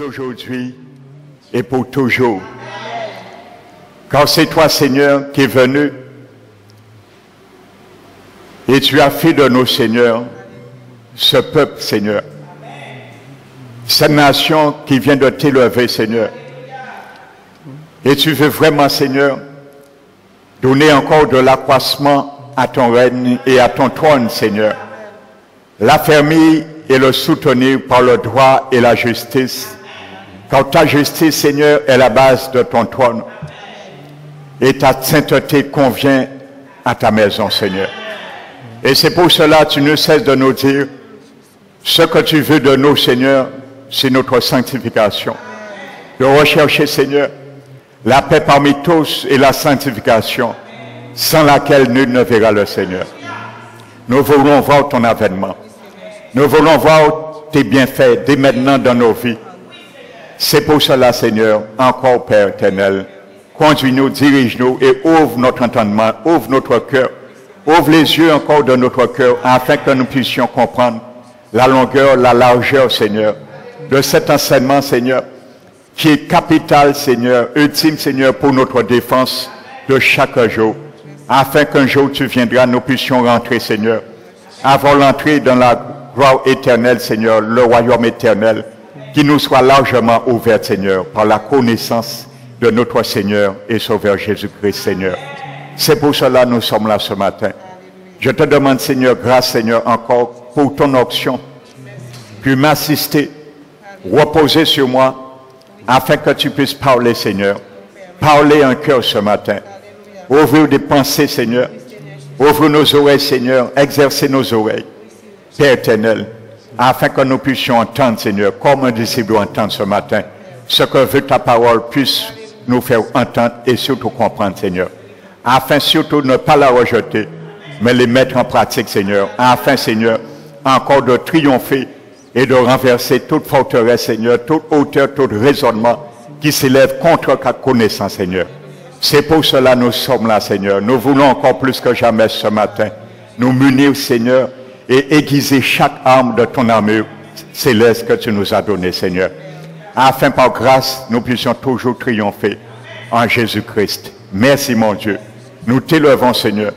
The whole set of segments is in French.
aujourd'hui et pour toujours. Car c'est toi, Seigneur, qui es venu et tu as fait de nos seigneurs ce peuple, Seigneur. Cette nation qui vient de t'élever, Seigneur. Et tu veux vraiment, Seigneur, donner encore de l'accroissement à ton règne et à ton trône, Seigneur. L'affermir et le soutenir par le droit et la justice. Car ta justice, Seigneur, est la base de ton trône. Et ta sainteté convient à ta maison, Seigneur. Et c'est pour cela que tu ne cesses de nous dire, ce que tu veux de nous, Seigneur, c'est notre sanctification. De rechercher, Seigneur, la paix parmi tous et la sanctification, sans laquelle nul ne verra le Seigneur. Nous voulons voir ton avènement. Nous voulons voir tes bienfaits dès maintenant dans nos vies. C'est pour cela, Seigneur, encore Père éternel, conduis-nous, dirige-nous et ouvre notre entendement, ouvre notre cœur, ouvre les yeux encore de notre cœur afin que nous puissions comprendre la longueur, la largeur, Seigneur, de cet enseignement, Seigneur, qui est capital, Seigneur, ultime, Seigneur, pour notre défense de chaque jour, afin qu'un jour tu viendras, nous puissions rentrer, Seigneur, avant l'entrée dans la gloire éternelle, Seigneur, le royaume éternel, qui nous soit largement ouvert, Seigneur, par la connaissance de notre Seigneur et Sauveur Jésus-Christ, Seigneur. C'est pour cela que nous sommes là ce matin. Je te demande, Seigneur, grâce, Seigneur, encore pour ton option, puis m'assister, reposer sur moi, afin que tu puisses parler, Seigneur. Parler un cœur ce matin. Ouvrir des pensées, Seigneur. Ouvre nos oreilles, Seigneur. Exercer nos oreilles. Père éternel, afin que nous puissions entendre, Seigneur, comme un disciple entendre ce matin, ce que veut ta parole puisse nous faire entendre et surtout comprendre, Seigneur. Afin surtout de ne pas la rejeter, mais les mettre en pratique, Seigneur. Afin, Seigneur, encore de triompher et de renverser toute forteresse, Seigneur, toute hauteur, tout raisonnement qui s'élève contre ta connaissance, Seigneur. C'est pour cela que nous sommes là, Seigneur. Nous voulons encore plus que jamais ce matin nous munir, Seigneur, et aiguiser chaque arme de ton armure céleste que tu nous as donnée, Seigneur. Afin par grâce, nous puissions toujours triompher en Jésus-Christ. Merci, mon Dieu. Nous t'élevons, Seigneur,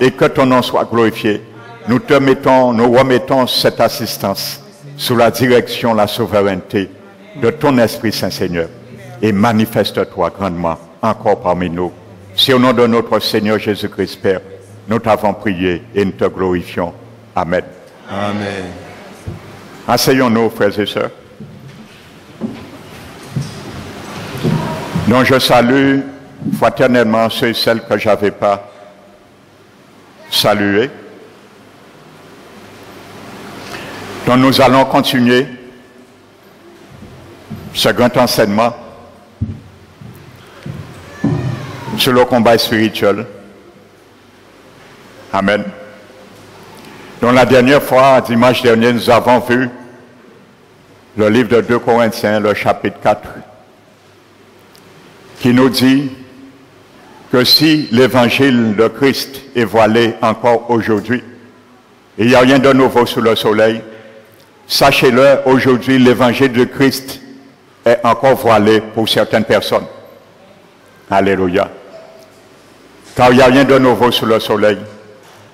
et que ton nom soit glorifié. Nous te mettons, nous remettons cette assistance sous la direction, la souveraineté de ton Esprit Saint, Seigneur. Et manifeste-toi grandement encore parmi nous. C'est au nom de notre Seigneur Jésus-Christ, Père, nous t'avons prié et nous te glorifions. Amen. Amen. Asseyons-nous, frères et sœurs. Donc je salue fraternellement ceux et celles que je n'avais pas salués. Donc nous allons continuer ce grand enseignement sur le combat spirituel. Amen. Donc la dernière fois, dimanche dernier, nous avons vu le livre de 2 Corinthiens, le chapitre 4, qui nous dit que si l'évangile de Christ est voilé encore aujourd'hui, il n'y a rien de nouveau sous le soleil, sachez-le, aujourd'hui, l'évangile de Christ est encore voilé pour certaines personnes. Alléluia. Car il n'y a rien de nouveau sous le soleil.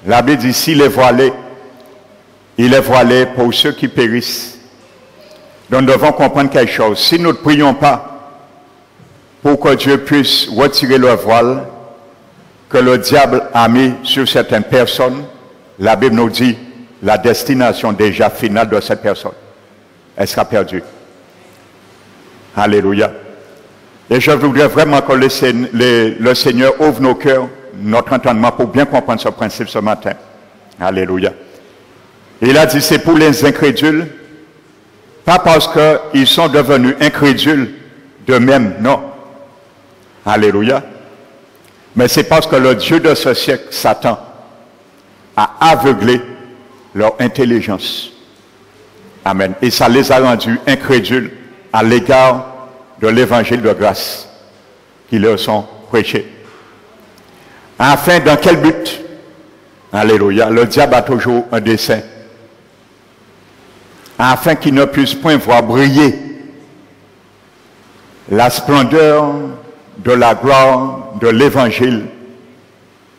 La Bible dit, s'il est voilé, il est voilé pour ceux qui périssent. Donc nous devons comprendre quelque chose. Si nous ne prions pas pour que Dieu puisse retirer le voile que le diable a mis sur certaines personnes, la Bible nous dit la destination déjà finale de cette personne. Elle sera perdue. Alléluia. Et je voudrais vraiment que le, le Seigneur ouvre nos cœurs, notre entendement pour bien comprendre ce principe ce matin. Alléluia. Il a dit c'est pour les incrédules, pas parce qu'ils sont devenus incrédules d'eux-mêmes, non. Alléluia. Mais c'est parce que le Dieu de ce siècle, Satan, a aveuglé leur intelligence. Amen. Et ça les a rendus incrédules à l'égard de l'évangile de grâce qui leur sont prêchés. Enfin, dans quel but? Alléluia. Le diable a toujours un dessein. Afin qu'il ne puisse point voir briller la splendeur de la gloire de l'évangile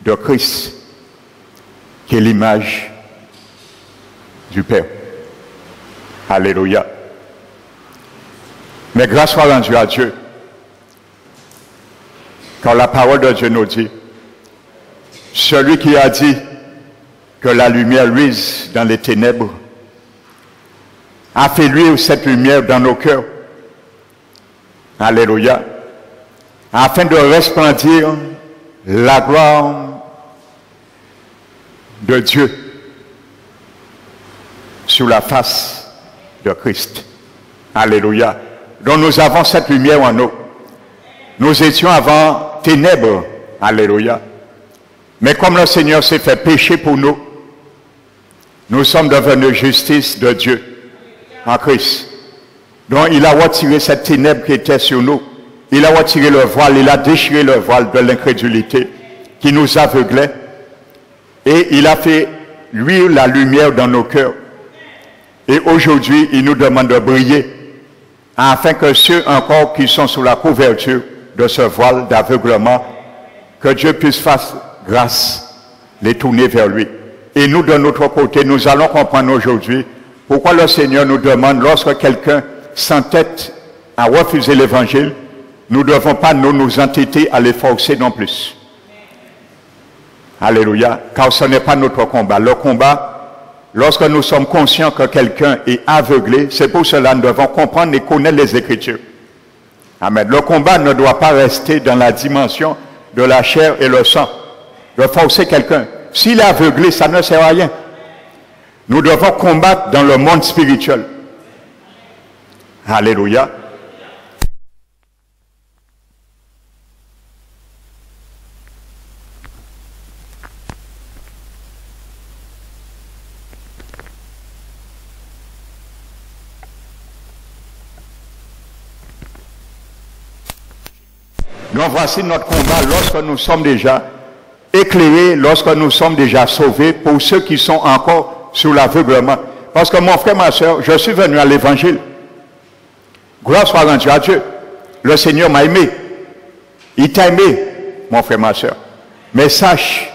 de Christ, qui est l'image du Père. Alléluia. Mais grâce soit rendue à Dieu. Quand la parole de Dieu nous dit, celui qui a dit que la lumière luise dans les ténèbres, a fait luire cette lumière dans nos cœurs. Alléluia. Afin de resplendir la gloire de Dieu sur la face de Christ. Alléluia. Donc nous avons cette lumière en nous. Nous étions avant ténèbres. Alléluia. Mais comme le Seigneur s'est fait pécher pour nous, nous sommes devenus justice de Dieu en Christ. Donc il a retiré cette ténèbre qui était sur nous. Il a retiré le voile, il a déchiré le voile de l'incrédulité qui nous aveuglait. Et il a fait luire la lumière dans nos cœurs. Et aujourd'hui, il nous demande de briller afin que ceux encore qui sont sous la couverture de ce voile d'aveuglement, que Dieu puisse faire grâce, les tourner vers lui. Et nous, de notre côté, nous allons comprendre aujourd'hui pourquoi le Seigneur nous demande, lorsque quelqu'un s'entête à refuser l'évangile, nous ne devons pas nous, nous entêter à les forcer non plus. Alléluia. Car ce n'est pas notre combat. Le combat, lorsque nous sommes conscients que quelqu'un est aveuglé, c'est pour cela que nous devons comprendre et connaître les Écritures. Amen. Le combat ne doit pas rester dans la dimension de la chair et le sang. De forcer quelqu'un. S'il est aveuglé, ça ne sert à rien. Nous devons combattre dans le monde spirituel. Alléluia. Donc voici notre combat lorsque nous sommes déjà éclairés, lorsque nous sommes déjà sauvés, pour ceux qui sont encore sur l'aveuglement. Parce que mon frère, ma soeur, je suis venu à l'évangile. Gloire soit rendue à Dieu. Le Seigneur m'a aimé. Il t'a aimé, mon frère, ma soeur. Mais sache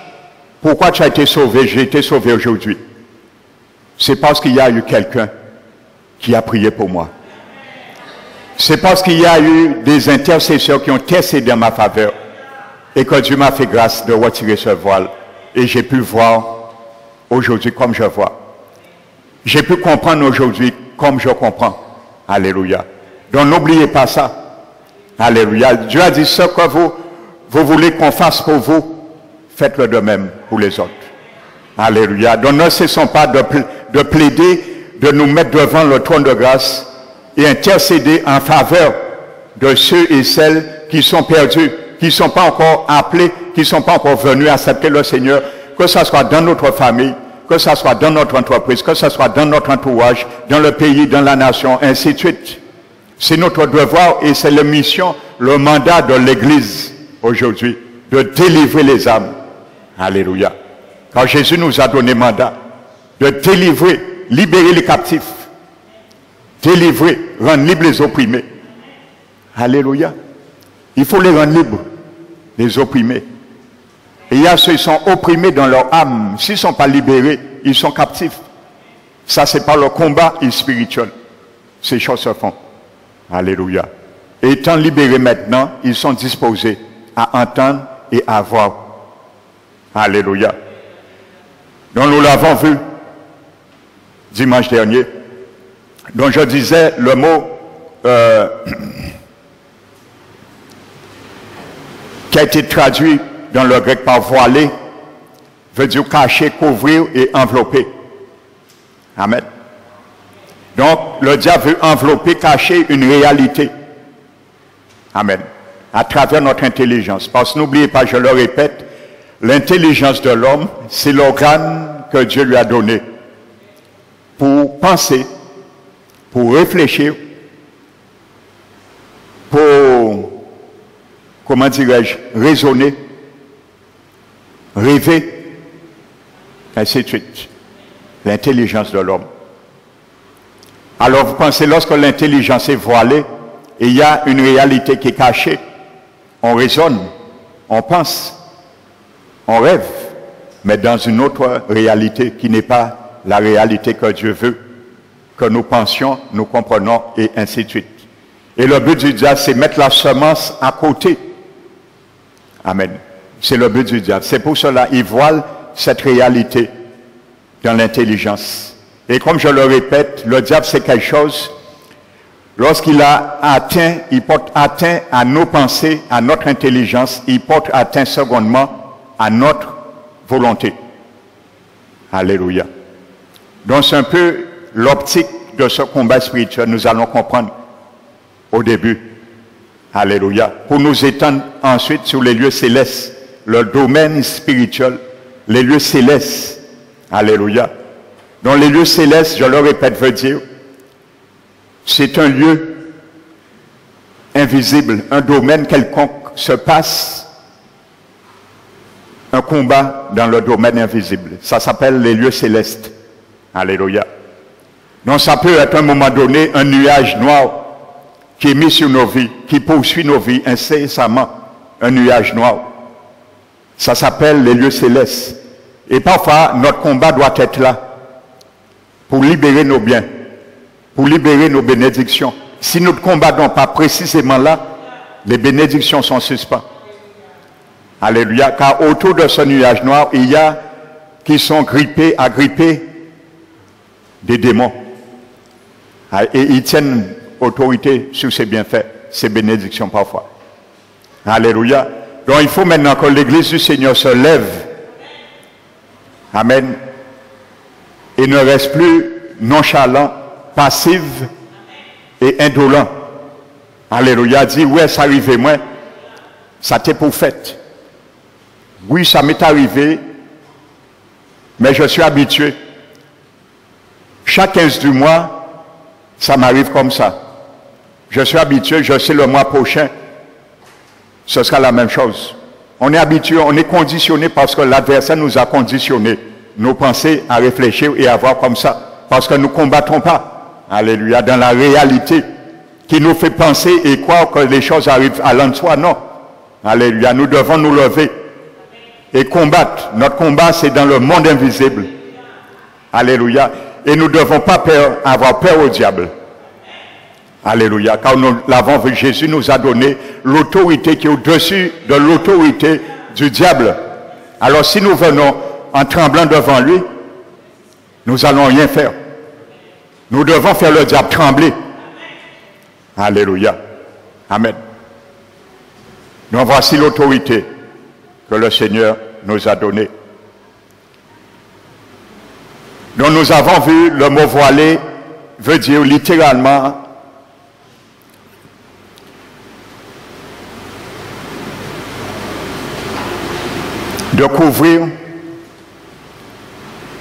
pourquoi tu as été sauvé. J'ai été sauvé aujourd'hui. C'est parce qu'il y a eu quelqu'un qui a prié pour moi. C'est parce qu'il y a eu des intercesseurs qui ont intercédé en ma faveur et que Dieu m'a fait grâce de retirer ce voile. Et j'ai pu voir aujourd'hui comme je vois. J'ai pu comprendre aujourd'hui comme je comprends. Alléluia. Donc n'oubliez pas ça. Alléluia. Dieu a dit ce que vous, vous voulez qu'on fasse pour vous, faites-le de même pour les autres. Alléluia. Donc ne cessons pas de, de plaider, de nous mettre devant le trône de grâce et intercéder en faveur de ceux et celles qui sont perdus, qui ne sont pas encore appelés, qui ne sont pas encore venus accepter le Seigneur que ce soit dans notre famille, que ce soit dans notre entreprise, que ce soit dans notre entourage, dans le pays, dans la nation, ainsi de suite. C'est notre devoir et c'est la mission, le mandat de l'Église aujourd'hui, de délivrer les âmes. Alléluia. Car Jésus nous a donné mandat de délivrer, libérer les captifs, délivrer, rendre libres les opprimés. Alléluia. Il faut les rendre libres, les opprimés. Il y a ceux qui sont opprimés dans leur âme. S'ils ne sont pas libérés, ils sont captifs. Ça, c'est pas le combat spirituel. Ces choses se font. Alléluia. Et étant libérés maintenant, ils sont disposés à entendre et à voir. Alléluia. Donc nous l'avons vu dimanche dernier. Donc je disais le mot euh, qui a été traduit dans le grec par voiler, veut dire cacher, couvrir et envelopper. Amen. Donc, le diable veut envelopper, cacher une réalité. Amen. À travers notre intelligence. Parce que n'oubliez pas, je le répète, l'intelligence de l'homme, c'est l'organe que Dieu lui a donné pour penser, pour réfléchir, pour, comment dirais-je, raisonner rêver, ainsi de suite. L'intelligence de l'homme. Alors vous pensez, lorsque l'intelligence est voilée, Et il y a une réalité qui est cachée. On raisonne, on pense, on rêve, mais dans une autre réalité qui n'est pas la réalité que Dieu veut que nous pensions, nous comprenons, et ainsi de suite. Et le but du diable, c'est mettre la semence à côté. Amen. C'est le but du diable. C'est pour cela qu'il voile cette réalité dans l'intelligence. Et comme je le répète, le diable, c'est quelque chose, lorsqu'il a atteint, il porte atteint à nos pensées, à notre intelligence, il porte atteint secondement à notre volonté. Alléluia. Donc c'est un peu l'optique de ce combat spirituel, nous allons comprendre au début. Alléluia. Pour nous étendre ensuite sur les lieux célestes, le domaine spirituel, les lieux célestes. Alléluia. Dans les lieux célestes, je le répète, veut dire, c'est un lieu invisible, un domaine quelconque se passe un combat dans le domaine invisible. Ça s'appelle les lieux célestes. Alléluia. Donc ça peut être à un moment donné un nuage noir qui est mis sur nos vies, qui poursuit nos vies incessamment, un nuage noir. Ça s'appelle les lieux célestes. Et parfois, notre combat doit être là pour libérer nos biens, pour libérer nos bénédictions. Si nous ne combattons pas précisément là, les bénédictions sont suspendues. Alléluia. Car autour de ce nuage noir, il y a qui sont grippés, agrippés des démons. Ah, et ils tiennent autorité sur ses bienfaits, ses bénédictions parfois. Alléluia. Donc il faut maintenant que l'Église du Seigneur se lève. Amen. Et ne reste plus nonchalant, passif et indolent. Alléluia. Dit, ouais, ça arrivé, moi? Ça t'est pour fait. Oui, ça m'est arrivé, mais je suis habitué. Chaque 15 du mois, ça m'arrive comme ça. Je suis habitué, je sais le mois prochain, ce sera la même chose. On est habitué, on est conditionné parce que l'adversaire nous a conditionné nos pensées à réfléchir et à voir comme ça. Parce que nous ne combattons pas, alléluia, dans la réalité qui nous fait penser et croire que les choses arrivent à l'en soi. Non. Alléluia. Nous devons nous lever et combattre. Notre combat, c'est dans le monde invisible. Alléluia. Et nous ne devons pas avoir peur au diable. Alléluia. Car nous l'avons vu, Jésus nous a donné l'autorité qui est au-dessus de l'autorité du diable. Alors si nous venons en tremblant devant lui, nous allons rien faire. Nous devons faire le diable trembler. Alléluia. Amen. Donc voici l'autorité que le Seigneur nous a donnée. Donc nous avons vu le mot voilé veut dire littéralement de couvrir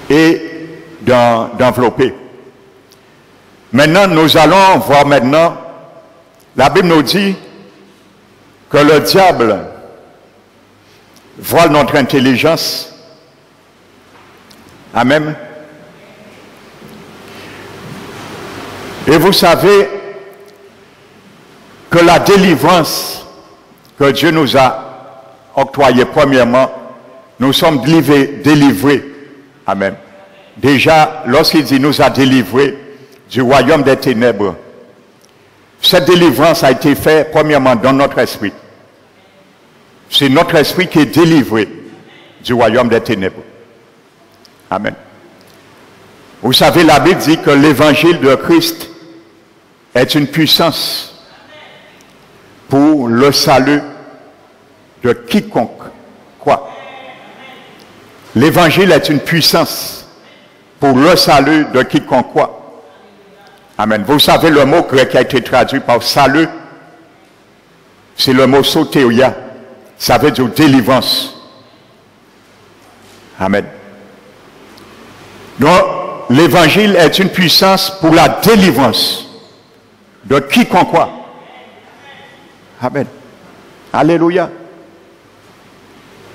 et d'envelopper. Maintenant, nous allons voir maintenant, la Bible nous dit que le diable voile notre intelligence. Amen. Et vous savez que la délivrance que Dieu nous a octroyée premièrement, nous sommes délivrés. Amen. Déjà, lorsqu'il dit nous a délivrés du royaume des ténèbres, cette délivrance a été faite premièrement dans notre esprit. C'est notre esprit qui est délivré du royaume des ténèbres. Amen. Vous savez, la Bible dit que l'évangile de Christ est une puissance pour le salut de quiconque. L'évangile est une puissance pour le salut de quiconque quoi. Amen. Vous savez le mot grec qui a été traduit par salut, c'est le mot sotéria. Ça veut dire délivrance. Amen. Donc, l'évangile est une puissance pour la délivrance de quiconque quoi. Amen. Alléluia.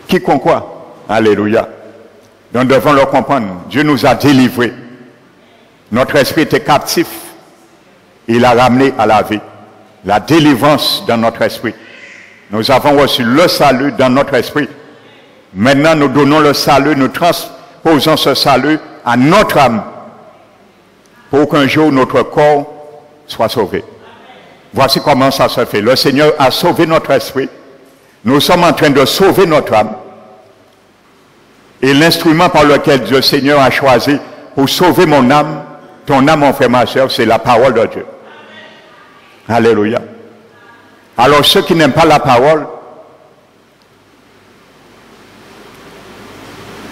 Quiconque quoi. Alléluia. Nous devons le comprendre. Dieu nous a délivrés. Notre esprit était captif. Il a ramené à la vie. la délivrance dans notre esprit. Nous avons reçu le salut dans notre esprit. Maintenant, nous donnons le salut, nous transposons ce salut à notre âme pour qu'un jour notre corps soit sauvé. Voici comment ça se fait. Le Seigneur a sauvé notre esprit. Nous sommes en train de sauver notre âme. Et l'instrument par lequel le Seigneur a choisi pour sauver mon âme, ton âme, mon frère, ma soeur, c'est la parole de Dieu. Alléluia. Alors ceux qui n'aiment pas la parole,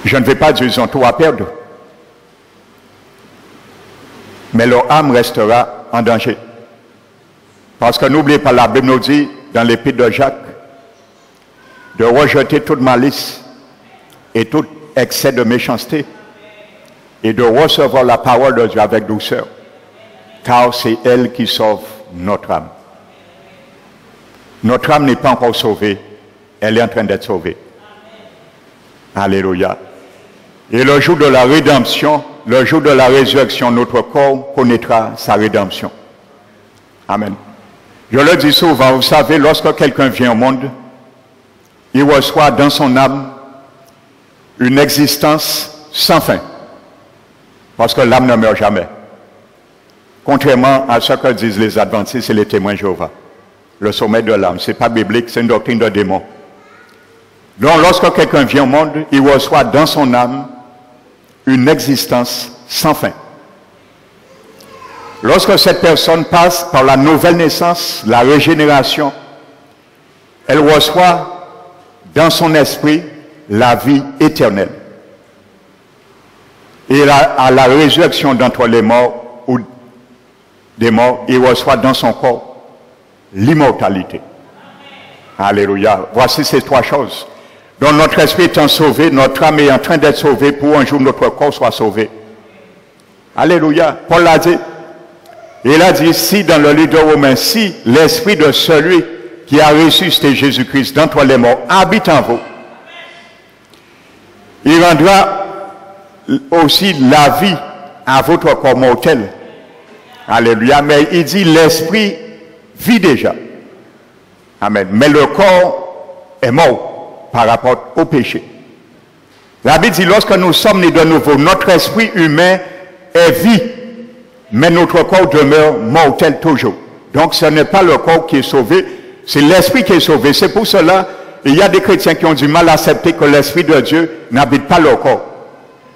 je ne vais pas dire qu'ils ont tout à perdre. Mais leur âme restera en danger. Parce que n'oubliez pas, la Bible nous dit dans l'épître de Jacques de rejeter toute malice et tout excès de méchanceté et de recevoir la parole de Dieu avec douceur, car c'est elle qui sauve notre âme. Notre âme n'est pas encore sauvée, elle est en train d'être sauvée. Alléluia. Et le jour de la rédemption, le jour de la résurrection, notre corps connaîtra sa rédemption. Amen. Je le dis souvent, vous savez, lorsque quelqu'un vient au monde, il reçoit dans son âme une existence sans fin. Parce que l'âme ne meurt jamais. Contrairement à ce que disent les adventistes et les témoins Jéhovah. Le sommet de l'âme, ce n'est pas biblique, c'est une doctrine de démon. Donc lorsque quelqu'un vient au monde, il reçoit dans son âme une existence sans fin. Lorsque cette personne passe par la nouvelle naissance, la régénération, elle reçoit dans son esprit la vie éternelle. Et à la résurrection d'entre les morts ou des morts, il reçoit dans son corps l'immortalité. Alléluia. Voici ces trois choses. Donc notre esprit étant sauvé, notre âme est en train d'être sauvée pour un jour notre corps soit sauvé. Alléluia. Paul l'a dit. Il a dit si dans le livre de Romains, si l'esprit de celui qui a ressuscité Jésus-Christ d'entre les morts habite en vous, il rendra aussi la vie à votre corps mortel. Alléluia. Mais il dit l'esprit vit déjà. Amen. Mais le corps est mort par rapport au péché. La Bible dit lorsque nous sommes nés de nouveau, notre esprit humain est vie, mais notre corps demeure mortel toujours. Donc ce n'est pas le corps qui est sauvé, c'est l'esprit qui est sauvé. C'est pour cela il y a des chrétiens qui ont du mal à accepter que l'esprit de Dieu n'habite pas leur corps.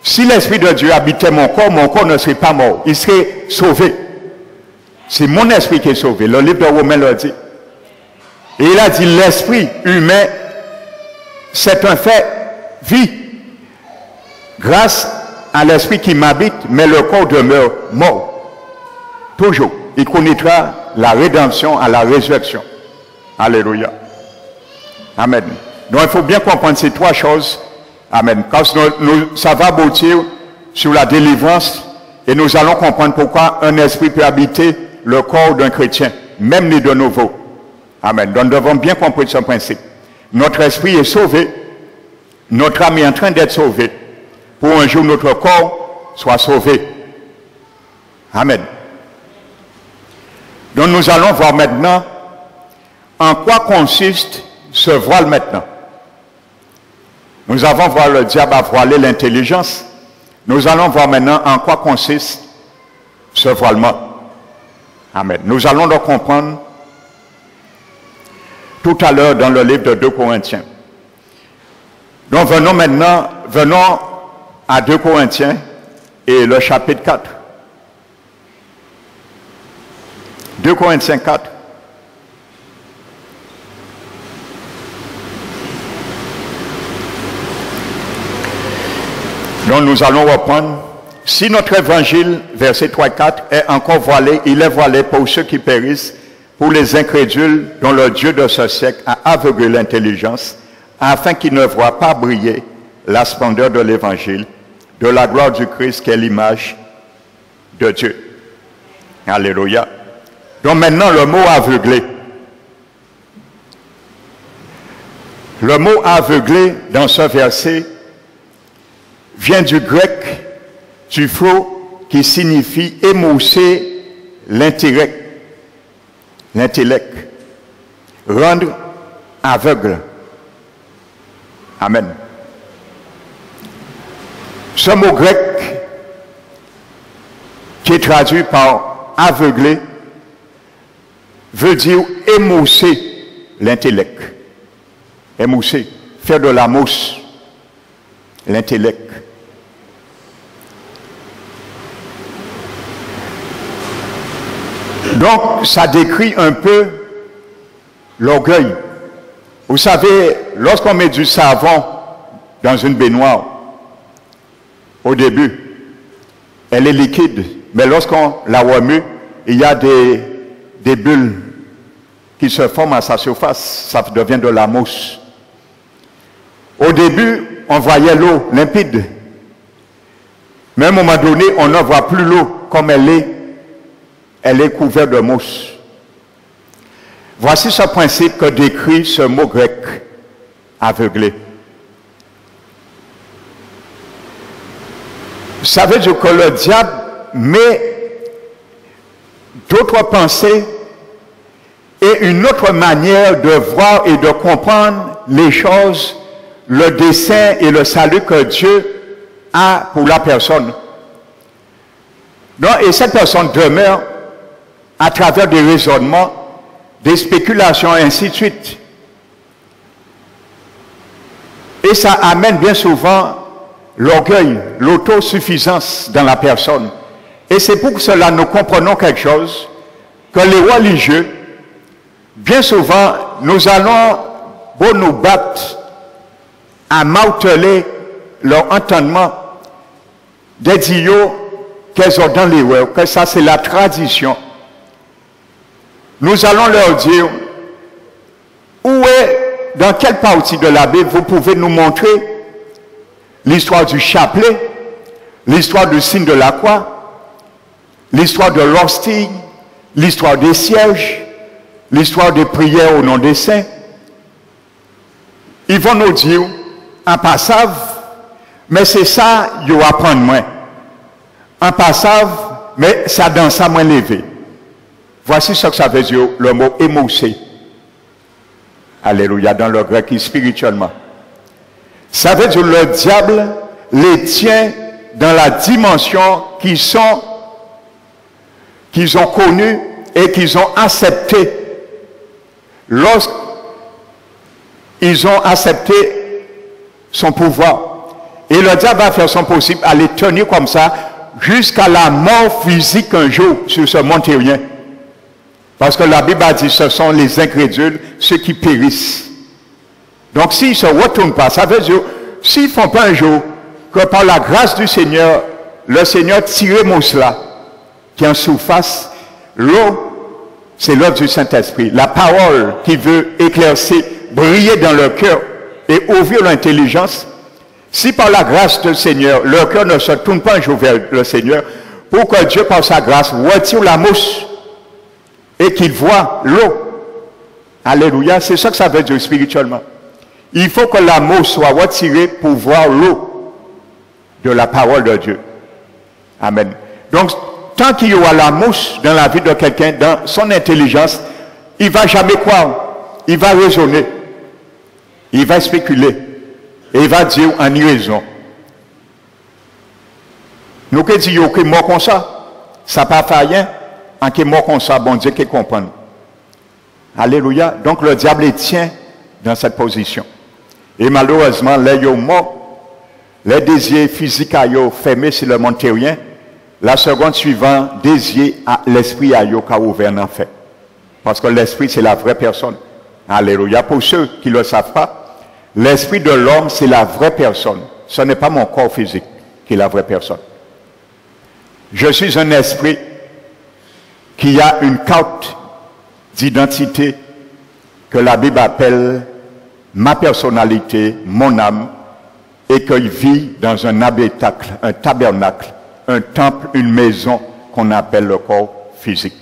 Si l'esprit de Dieu habitait mon corps, mon corps ne serait pas mort, il serait sauvé. C'est mon esprit qui est sauvé. Le livre de Romains le dit. Et il a dit l'esprit humain, c'est un fait vie. Grâce à l'esprit qui m'habite, mais le corps demeure mort. Toujours. Il connaîtra la rédemption à la résurrection. Alléluia. Amen. Donc il faut bien comprendre ces trois choses. Amen. Parce que ça va aboutir sur la délivrance et nous allons comprendre pourquoi un esprit peut habiter le corps d'un chrétien, même né de nouveau. Amen. Donc nous devons bien comprendre ce principe. Notre esprit est sauvé, notre âme est en train d'être sauvée, pour un jour notre corps soit sauvé. Amen. Donc nous allons voir maintenant en quoi consiste ce voile maintenant. Nous avons voir le diable à voiler l'intelligence. Nous allons voir maintenant en quoi consiste ce voilement. Amen. Nous allons le comprendre tout à l'heure dans le livre de 2 Corinthiens. Donc venons maintenant, venons à 2 Corinthiens et le chapitre 4. 2 Corinthiens 4. Donc nous allons reprendre. Si notre évangile, verset 3 et 4, est encore voilé, il est voilé pour ceux qui périssent, pour les incrédules dont le Dieu de ce siècle a aveuglé l'intelligence, afin qu'ils ne voient pas briller la splendeur de l'évangile, de la gloire du Christ qui est l'image de Dieu. Alléluia. Donc maintenant le mot aveuglé. Le mot aveuglé dans ce verset vient du grec tufo qui signifie émousser l'intérêt. l'intellect, rendre aveugle. Amen. Ce mot grec qui est traduit par aveugler veut dire émousser l'intellect. Émousser, faire de la mousse, l'intellect. Donc, ça décrit un peu l'orgueil. Vous savez, lorsqu'on met du savon dans une baignoire, au début, elle est liquide, mais lorsqu'on la remue, il y a des, bulles qui se forment à sa surface, ça devient de la mousse. Au début, on voyait l'eau limpide, mais à un moment donné, on ne voit plus l'eau comme elle est elle est couverte de mousse. Voici ce principe que décrit ce mot grec, aveuglé. Ça veut dire que le diable met d'autres pensées et une autre manière de voir et de comprendre les choses, le dessein et le salut que Dieu a pour la personne. et cette personne demeure à travers des raisonnements, des spéculations, et ainsi de suite. Et ça amène bien souvent l'orgueil, l'autosuffisance dans la personne. Et c'est pour cela que nous comprenons quelque chose, que les religieux, bien souvent, nous allons nous battre à marteler leur entendement des dieux qu'elles ont dans les que ça c'est la tradition nous allons leur dire où est, dans quelle partie de la Bible vous pouvez nous montrer l'histoire du chapelet, l'histoire du signe de la croix, l'histoire de l'hostie, l'histoire des sièges, l'histoire des prières au nom des saints. Ils vont nous dire un passage, mais c'est ça, ils vont apprendre moins. Un passage, mais ça dans ça moins levé. Voici ce que ça veut dire le mot émoussé. Alléluia, dans le grec spirituellement. Ça veut dire le diable les tient dans la dimension qu'ils sont, qu'ils ont connue et qu'ils ont accepté. Lorsqu'ils ont accepté son pouvoir. Et le diable va faire son possible à les tenir comme ça jusqu'à la mort physique un jour sur ce monde terrien. Parce que la Bible a dit ce sont les incrédules, ceux qui périssent. Donc s'ils ne se retournent pas, ça veut dire, s'ils ne font pas un jour que par la grâce du Seigneur, le Seigneur tire mon cela, qui en surface, l'eau, c'est l'œuvre du Saint-Esprit. La parole qui veut éclaircir, briller dans leur cœur et ouvrir l'intelligence. Si par la grâce du Seigneur, leur cœur ne se tourne pas un jour vers le Seigneur, pour que Dieu, par sa grâce, retire la mousse et qu'il voit l'eau. Alléluia, c'est ça que ça veut dire spirituellement. Il faut que l'amour soit retiré pour voir l'eau de la parole de Dieu. Amen. Donc, tant qu'il y aura la mousse dans la vie de quelqu'un, dans son intelligence, il va jamais croire. Il va raisonner. Il va spéculer. Et il va dire en raison. Nous que disons que mort comme ça, ça ne pas rien en qui mort comme ça, bon Dieu qui comprend. Alléluia. Donc le diable tient dans cette position. Et malheureusement, les morts, les désirs physiques à fermés sur le monde terrien, la seconde suivante, désir à l'esprit à yo ouvert en fait. Parce que l'esprit, c'est la vraie personne. Alléluia. Pour ceux qui ne le savent pas, l'esprit de l'homme, c'est la vraie personne. Ce n'est pas mon corps physique qui est la vraie personne. Je suis un esprit qui a une carte d'identité que la Bible appelle ma personnalité, mon âme, et qu'il vit dans un habitacle, un tabernacle, un temple, une maison qu'on appelle le corps physique.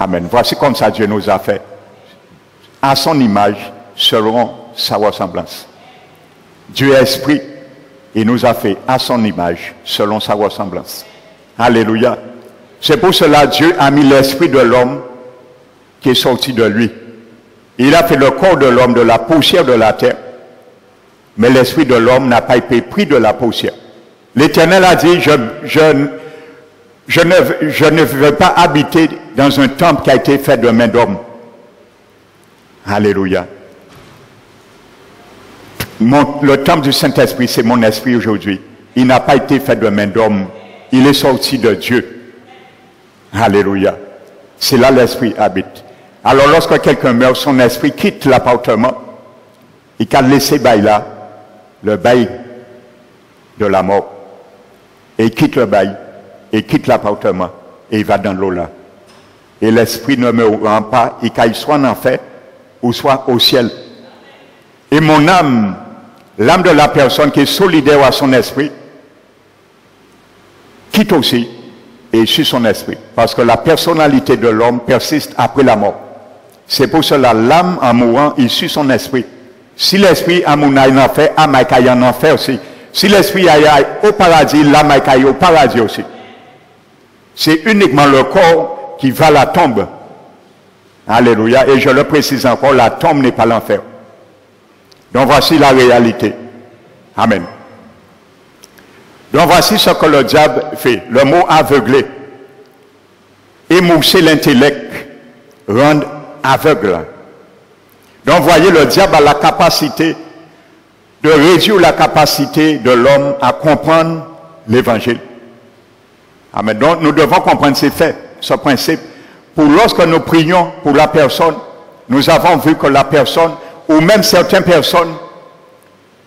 Amen. Voici comme ça Dieu nous a fait. À son image, selon sa ressemblance. Dieu est esprit. Il nous a fait à son image, selon sa ressemblance. Alléluia. C'est pour cela Dieu a mis l'esprit de l'homme qui est sorti de lui. Il a fait le corps de l'homme de la poussière de la terre. Mais l'esprit de l'homme n'a pas été pris de la poussière. L'Éternel a dit, je, je, ne, je ne veux pas habiter dans un temple qui a été fait de main d'homme. Alléluia. le temple du Saint-Esprit, c'est mon esprit aujourd'hui. Il n'a pas été fait de main d'homme. Il est sorti de Dieu. Alléluia. C'est là l'esprit habite. Alors lorsque quelqu'un meurt, son esprit quitte l'appartement. Il can laisser bail là, le bail de la mort. Et il quitte le bail, et quitte l'appartement, et il va dans l'eau là. Et l'esprit ne me rend pas, il caille soit en enfer, ou soit au ciel. Et mon âme, l'âme de la personne qui est solidaire à son esprit, quitte aussi et suit son esprit. Parce que la personnalité de l'homme persiste après la mort. C'est pour cela l'âme en mourant, il suit son esprit. Si l'esprit a mon en enfer, a en enfer aussi. Si l'esprit aille au paradis, l'âme aille au paradis aussi. C'est uniquement le corps qui va à la tombe. Alléluia. Et je le précise encore, la tombe n'est pas l'enfer. Donc voici la réalité. Amen. Donc voici ce que le diable fait. Le mot aveuglé. Émousser l'intellect, rendre aveugle. Donc voyez, le diable a la capacité de réduire la capacité de l'homme à comprendre l'évangile. Amen. Donc nous devons comprendre ces faits, ce principe. Pour lorsque nous prions pour la personne, nous avons vu que la personne, ou même certaines personnes,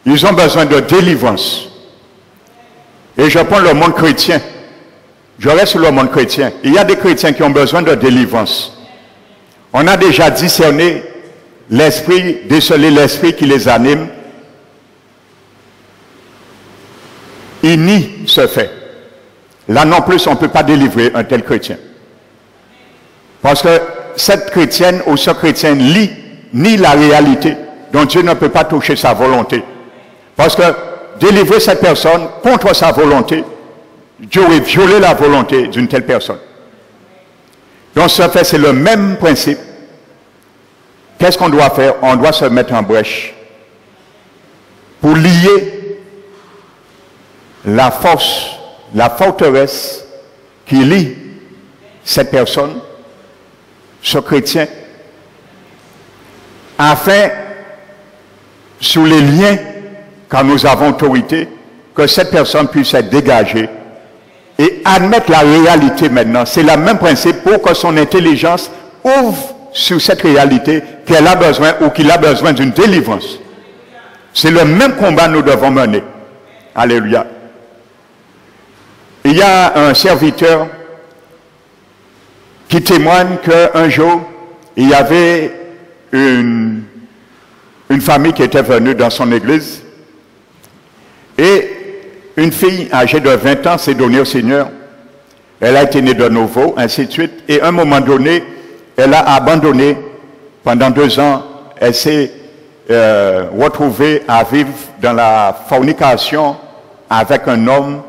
ils ont besoin de délivrance. Et je prends le monde chrétien. Je reste sur le monde chrétien. Il y a des chrétiens qui ont besoin de délivrance. On a déjà discerné l'esprit, décelé l'esprit qui les anime. Il nie ce fait. Là non plus, on ne peut pas délivrer un tel chrétien. Parce que cette chrétienne ou ce chrétien lit, nie la réalité dont Dieu ne peut pas toucher sa volonté. Parce que délivrer cette personne contre sa volonté, Dieu aurait violé la volonté d'une telle personne. Donc, ce fait, c'est le même principe. Qu'est-ce qu'on doit faire? On doit se mettre en brèche pour lier la force, la forteresse qui lie cette personne, ce chrétien, afin, sous les liens quand nous avons autorité, que cette personne puisse être dégagée et admettre la réalité maintenant. C'est le même principe pour que son intelligence ouvre sur cette réalité qu'elle a besoin ou qu'il a besoin d'une délivrance. C'est le même combat que nous devons mener. Alléluia. Il y a un serviteur qui témoigne qu'un jour, il y avait une, une famille qui était venue dans son église et une fille âgée de 20 ans s'est donnée au Seigneur. Elle a été née de nouveau, ainsi de suite. Et à un moment donné, elle a abandonné pendant deux ans. Elle s'est euh, retrouvée à vivre dans la fornication avec un homme.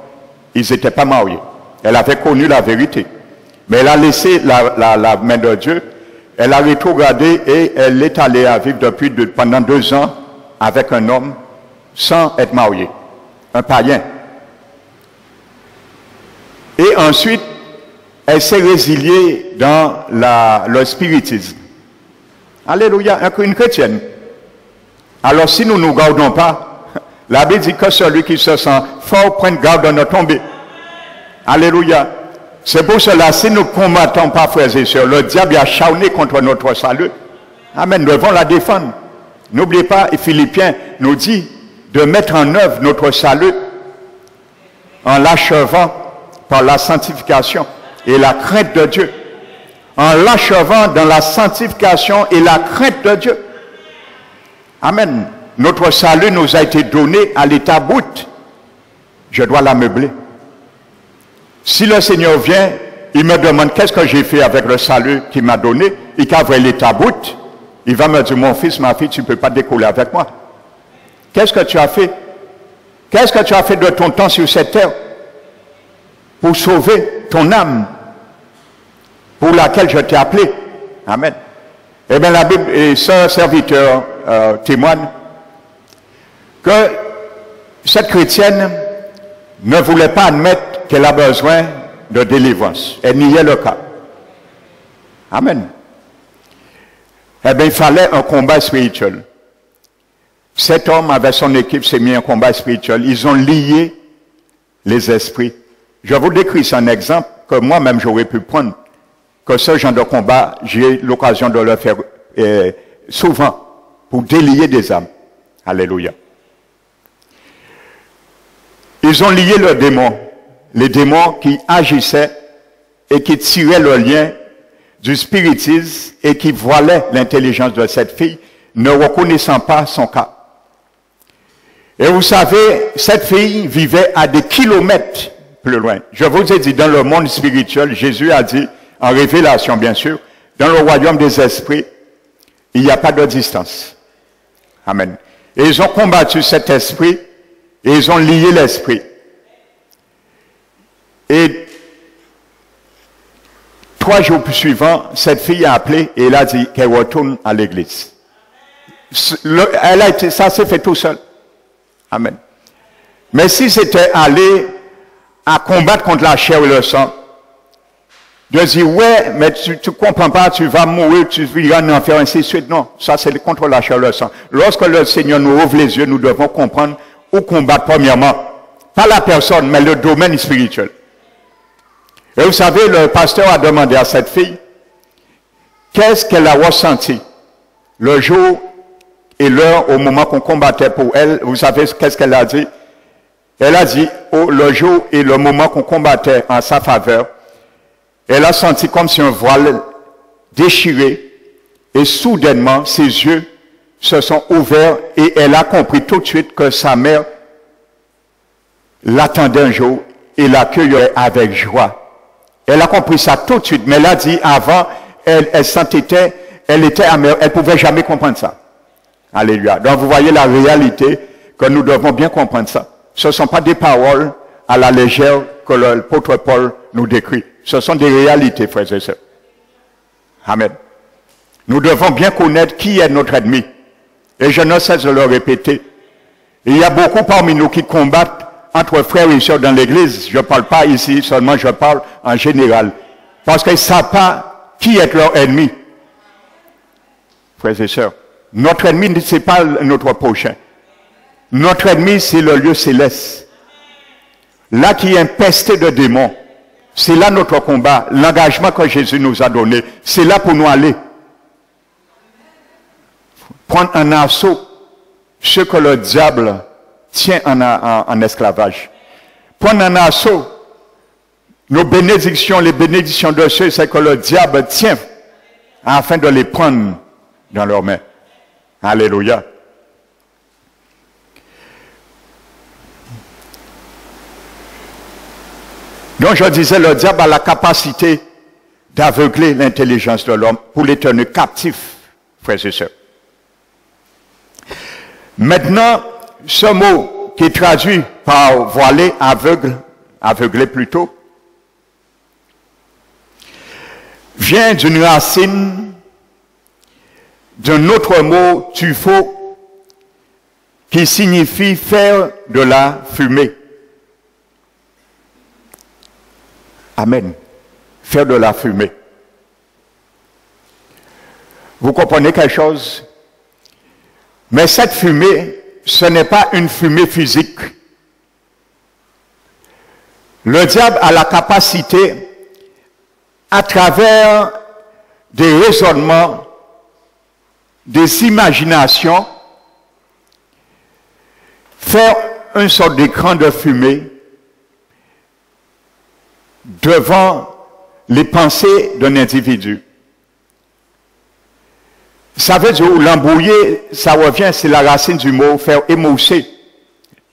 Ils n'étaient pas mariés. Elle avait connu la vérité. Mais elle a laissé la, main de Dieu. Elle a rétrogradé et elle est allée à vivre depuis pendant deux ans avec un homme sans être mariée un païen. Et ensuite, elle s'est résiliée dans la, le spiritisme. Alléluia, une chrétienne. Alors si nous ne nous gardons pas, la Bible dit que celui qui se sent fort prenne garde de notre tombée. Alléluia. C'est pour cela, si nous combattons pas, frères et sœurs, le diable a charné contre notre salut. Amen. Nous devons la défendre. N'oubliez pas, Philippiens nous dit, de mettre en œuvre notre salut en l'achevant par la sanctification et la crainte de Dieu. En l'achevant dans la sanctification et la crainte de Dieu. Amen. Notre salut nous a été donné à l'état. Je dois l'ameubler. Si le Seigneur vient, il me demande qu'est-ce que j'ai fait avec le salut qu'il m'a donné, et qu'après l'état brut, il va me dire, mon fils, ma fille, tu ne peux pas décoller avec moi. Qu'est-ce que tu as fait? Qu'est-ce que tu as fait de ton temps sur cette terre pour sauver ton âme pour laquelle je t'ai appelé? Amen. Eh bien, la Bible et ce serviteur euh, témoigne que cette chrétienne ne voulait pas admettre qu'elle a besoin de délivrance. Elle niait le cas. Amen. Eh bien, il fallait un combat spirituel. Cet homme, avec son équipe, s'est mis en combat spirituel. Ils ont lié les esprits. Je vous décris un exemple que moi-même j'aurais pu prendre. Que ce genre de combat, j'ai l'occasion de le faire euh, souvent pour délier des âmes. Alléluia. Ils ont lié le démon, les démons qui agissaient et qui tiraient le lien du spiritisme et qui voilaient l'intelligence de cette fille, ne reconnaissant pas son cas. Et vous savez, cette fille vivait à des kilomètres plus loin. Je vous ai dit, dans le monde spirituel, Jésus a dit, en révélation bien sûr, dans le royaume des esprits, il n'y a pas de distance. Amen. Et ils ont combattu cet esprit et ils ont lié l'esprit. Et trois jours plus suivants, cette fille a appelé et elle a dit qu'elle retourne à l'église. Elle a été, ça s'est fait tout seul. Amen. Mais si c'était aller à combattre contre la chair et le sang, de dire, ouais, mais tu ne comprends pas, tu vas mourir, tu vas en enfer, ainsi de suite. Non, ça c'est contre la chair et le sang. Lorsque le Seigneur nous ouvre les yeux, nous devons comprendre où combattre premièrement. Pas la personne, mais le domaine spirituel. Et vous savez, le pasteur a demandé à cette fille, qu'est-ce qu'elle a ressenti le jour et l'heure au moment qu'on combattait pour elle, vous savez qu'est-ce qu'elle a dit? Elle a dit, le jour et le moment qu'on combattait en sa faveur, elle a senti comme si un voile déchiré et soudainement ses yeux se sont ouverts et elle a compris tout de suite que sa mère l'attendait un jour et l'accueillait avec joie. Elle a compris ça tout de suite, mais elle a dit avant, elle, elle s'entêtait, elle était amère, elle pouvait jamais comprendre ça. Alléluia. Donc vous voyez la réalité que nous devons bien comprendre ça. Ce ne sont pas des paroles à la légère que l'apôtre Paul nous décrit. Ce sont des réalités, frères et sœurs. Amen. Nous devons bien connaître qui est notre ennemi. Et je ne cesse de le répéter. Il y a beaucoup parmi nous qui combattent entre frères et sœurs dans l'église. Je ne parle pas ici seulement, je parle en général. Parce qu'ils ne savent pas qui est leur ennemi. Frères et sœurs. Notre ennemi, ce n'est pas notre prochain. Notre ennemi, c'est le lieu céleste. Là qui est impesté de démons. C'est là notre combat. L'engagement que Jésus nous a donné. C'est là pour nous aller. Prendre un assaut ce que le diable tient en, en esclavage. Prendre un assaut nos bénédictions, les bénédictions de ceux, c'est que le diable tient afin de les prendre dans leurs mains. Alléluia. Donc je disais, le diable a la capacité d'aveugler l'intelligence de l'homme pour les tenir captifs, frères et sœurs. Maintenant, ce mot qui est traduit par voilé, aveugle, aveuglé plutôt, vient d'une racine d'un autre mot, tufo, qui signifie faire de la fumée. Amen. Faire de la fumée. Vous comprenez quelque chose? Mais cette fumée, ce n'est pas une fumée physique. Le diable a la capacité, à travers des raisonnements des imaginations, faire une sorte d'écran de fumée devant les pensées d'un individu. Ça veut dire, l'embrouiller, ça revient, c'est la racine du mot, faire émousser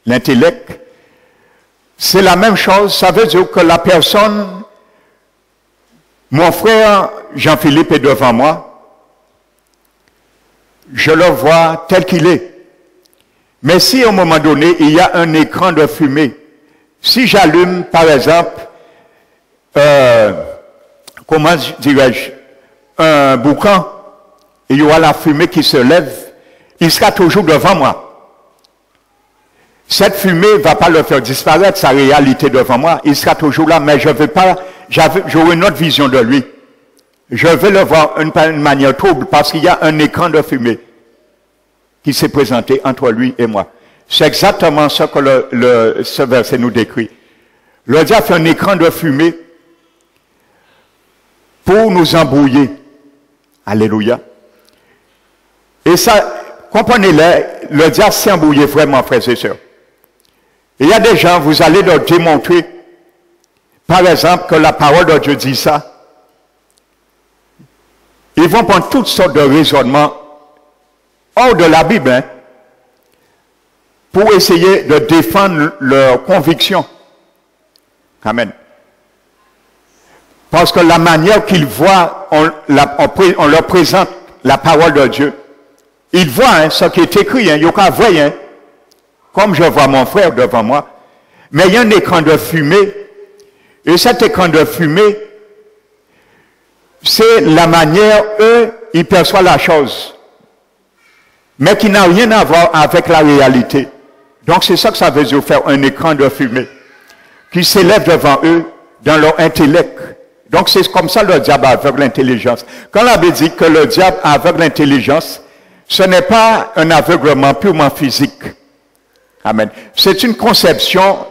l'intellect. C'est la même chose, ça veut dire que la personne, mon frère Jean-Philippe est devant moi, je le vois tel qu'il est. Mais si à un moment donné, il y a un écran de fumée, si j'allume, par exemple, euh, comment dirais-je, un boucan, il y aura la fumée qui se lève, il sera toujours devant moi. Cette fumée ne va pas le faire disparaître, sa réalité devant moi. Il sera toujours là, mais je veux pas, j'aurai une autre vision de lui. Je veux le voir d'une manière trouble parce qu'il y a un écran de fumée qui s'est présenté entre lui et moi. C'est exactement ce que le, ce verset nous décrit. Le diable fait un écran de fumée pour nous embrouiller. Alléluia. Et ça, comprenez-le, le diable s'est embrouillé vraiment, frères et sœurs. il y a des gens, vous allez leur démontrer, par exemple, que la parole de Dieu dit ça. Ils vont prendre toutes sortes de raisonnements hors de la Bible hein, pour essayer de défendre leurs convictions. Amen. Parce que la manière qu'ils voient, on, leur présente la parole de Dieu. Ils voient hein, ce qui est écrit, hein, ils voient, hein, comme je vois mon frère devant moi. Mais il y a un écran de fumée, et cet écran de fumée, c'est la manière eux, ils perçoivent la chose, mais qui n'a rien à voir avec la réalité. Donc c'est ça que ça veut dire faire un écran de fumée, qui s'élève devant eux dans leur intellect. Donc c'est comme ça le diable aveugle l'intelligence. Quand la Bible dit que le diable aveugle l'intelligence, ce n'est pas un aveuglement purement physique. Amen. C'est une conception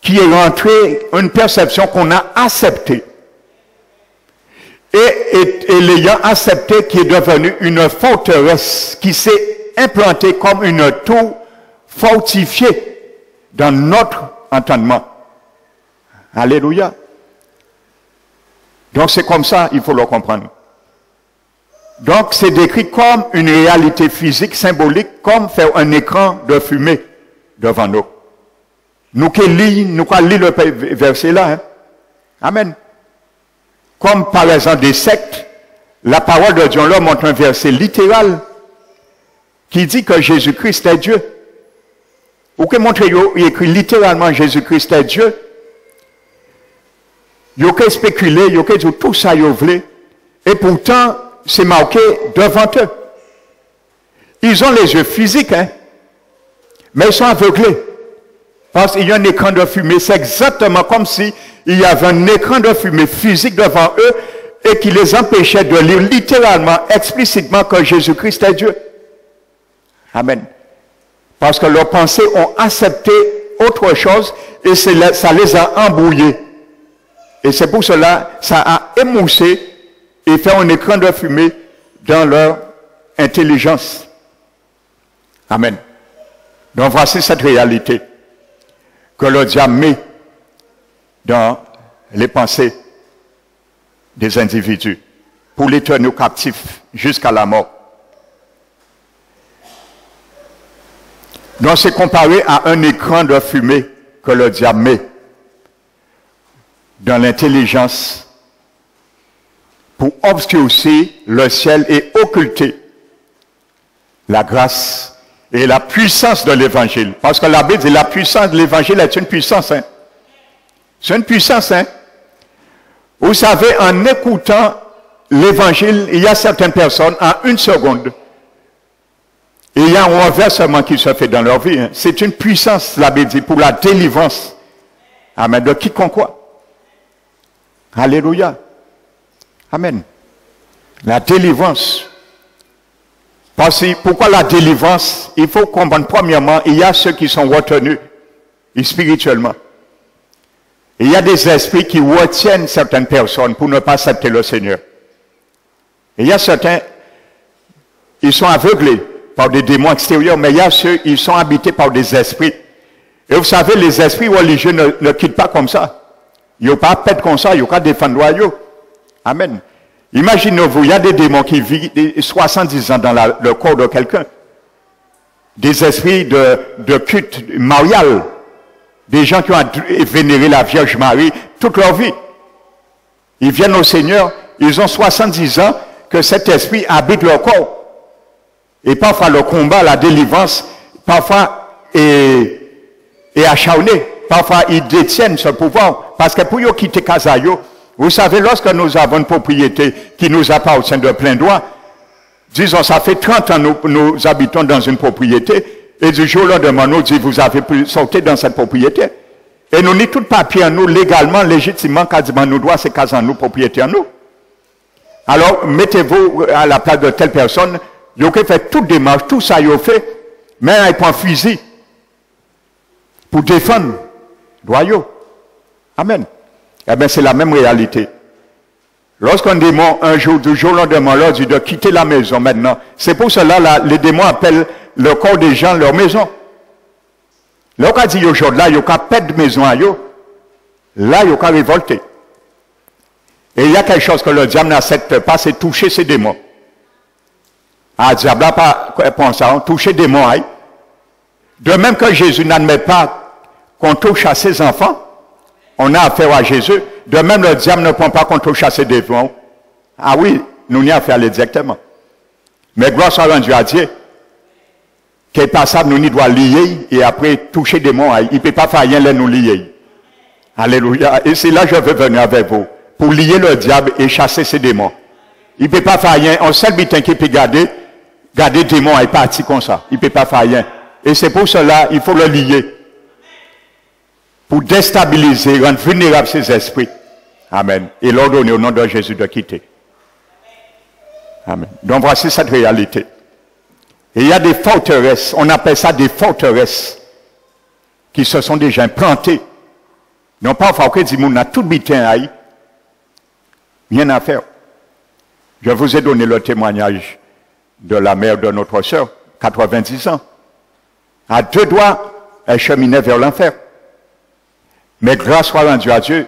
qui est rentrée, une perception qu'on a acceptée. Et, et, l'ayant accepté, qui est devenue une forteresse qui s'est implantée comme une tour fortifiée dans notre entendement. Alléluia. Donc c'est comme ça, il faut le comprendre. Donc c'est décrit comme une réalité physique, symbolique, comme faire un écran de fumée devant nous. Nous qui lisons, nous qui lisons le verset là. Hein. Amen. Comme par exemple des sectes, la parole de Dieu leur montre un verset littéral qui dit que Jésus-Christ est Dieu. Ou que montre il écrit littéralement Jésus-Christ est Dieu. Il y a spéculer, il y a dire tout ça, il Et pourtant, c'est marqué devant eux. Ils ont les yeux physiques, hein, mais ils sont aveuglés. Parce qu'il y a un écran de fumée. C'est exactement comme si il y avait un écran de fumée physique devant eux et qui les empêchait de lire littéralement, explicitement que Jésus-Christ est Dieu. Amen. Parce que leurs pensées ont accepté autre chose et ça les a embrouillés. Et c'est pour cela, ça a émoussé et fait un écran de fumée dans leur intelligence. Amen. Donc voici cette réalité que le diable met dans les pensées des individus pour les tenir captifs jusqu'à la mort. Donc c'est comparé à un écran de fumée que le diable met dans l'intelligence pour obscurcir le ciel et occulter la grâce et la puissance de l'évangile. Parce que la Bible dit la puissance de l'évangile est une puissance. Hein. C'est une puissance. Hein. Vous savez, en écoutant l'évangile, il y a certaines personnes, en une seconde, il y a un renversement qui se fait dans leur vie. Hein. C'est une puissance, la Bible dit, pour la délivrance. Amen. De quiconque. Alléluia. Amen. La délivrance. Parce que pourquoi la délivrance? Il faut comprendre, premièrement, il y a ceux qui sont retenus spirituellement. il y a des esprits qui retiennent certaines personnes pour ne pas accepter le Seigneur. il y a certains, ils sont aveuglés par des démons extérieurs, mais il y a ceux, ils sont habités par des esprits. Et vous savez, les esprits religieux ne, quittent pas comme ça. Ils n'ont pas pète comme ça, ils n'ont pas défendre Amen. Imaginez-vous, il y a des démons qui vivent 70 ans dans le corps de quelqu'un. Des esprits de, de culte marial. Des gens qui ont vénéré la Vierge Marie toute leur vie. Ils viennent au Seigneur, ils ont 70 ans que cet esprit habite leur corps. Et parfois le combat, la délivrance, parfois est, est acharné. Parfois ils détiennent ce pouvoir. Parce que pour eux quitter Kazayo, vous savez, lorsque nous avons une propriété qui nous appartient de plein droit, Disons, ça fait 30 ans nous, nous habitons dans une propriété, et du jour au lendemain, nous dit, vous avez pu sortir dans cette propriété. Et nous n'y tout papier à nous, légalement, légitimement, quasiment nous doit, c'est quasiment nous, propriété à nous. Alors, mettez-vous à la place de telle personne, vous avez fait toute démarche, tout ça, vous fait, mais il prend fusil pour défendre. Amen. Eh bien, c'est la même réalité. Lorsqu'un démon, un jour, du jour au lendemain, leur dit de quitter la maison maintenant, c'est pour cela là, les démons appellent le corps des gens leur maison. Lorsqu'on dit aujourd'hui, là, il a pas de maison à eux, là, il a révolter. Et il y a quelque chose que le diable n'accepte pas, c'est toucher ces démons. Ah, le diable n'a pas pensé à toucher des démons. Hein. De même que Jésus n'admet pas qu'on touche à ses enfants, on a affaire à Jésus. De même, le diable ne prend pas touche à ses démons. Ah oui, nous n'y affaire directement. Mais gloire soit rendue à Dieu. Qu'il pas ça, nous n'y doit lier et après toucher des démons. Il ne peut pas faire rien là nous lier. Alléluia. Et c'est là que je veux venir avec vous. Pour lier le diable et chasser ses démons. Il ne peut pas faire rien. Un seul bitin qui peut garder, garder des démons est parti comme ça. Il ne peut pas faire rien. Et c'est pour cela, il faut le lier. Pour déstabiliser, rendre vulnérable ses esprits. Amen. Et l'ordonner au nom de Jésus de quitter. Amen. Donc voici cette réalité. Et il y a des forteresses, on appelle ça des forteresses, qui se sont déjà implantées. Non pas que dit, on a tout bitin Rien à faire. Je vous ai donné le témoignage de la mère de notre soeur, 90 ans. À deux doigts, elle cheminait vers l'enfer. Mais grâce soit rendue à Dieu,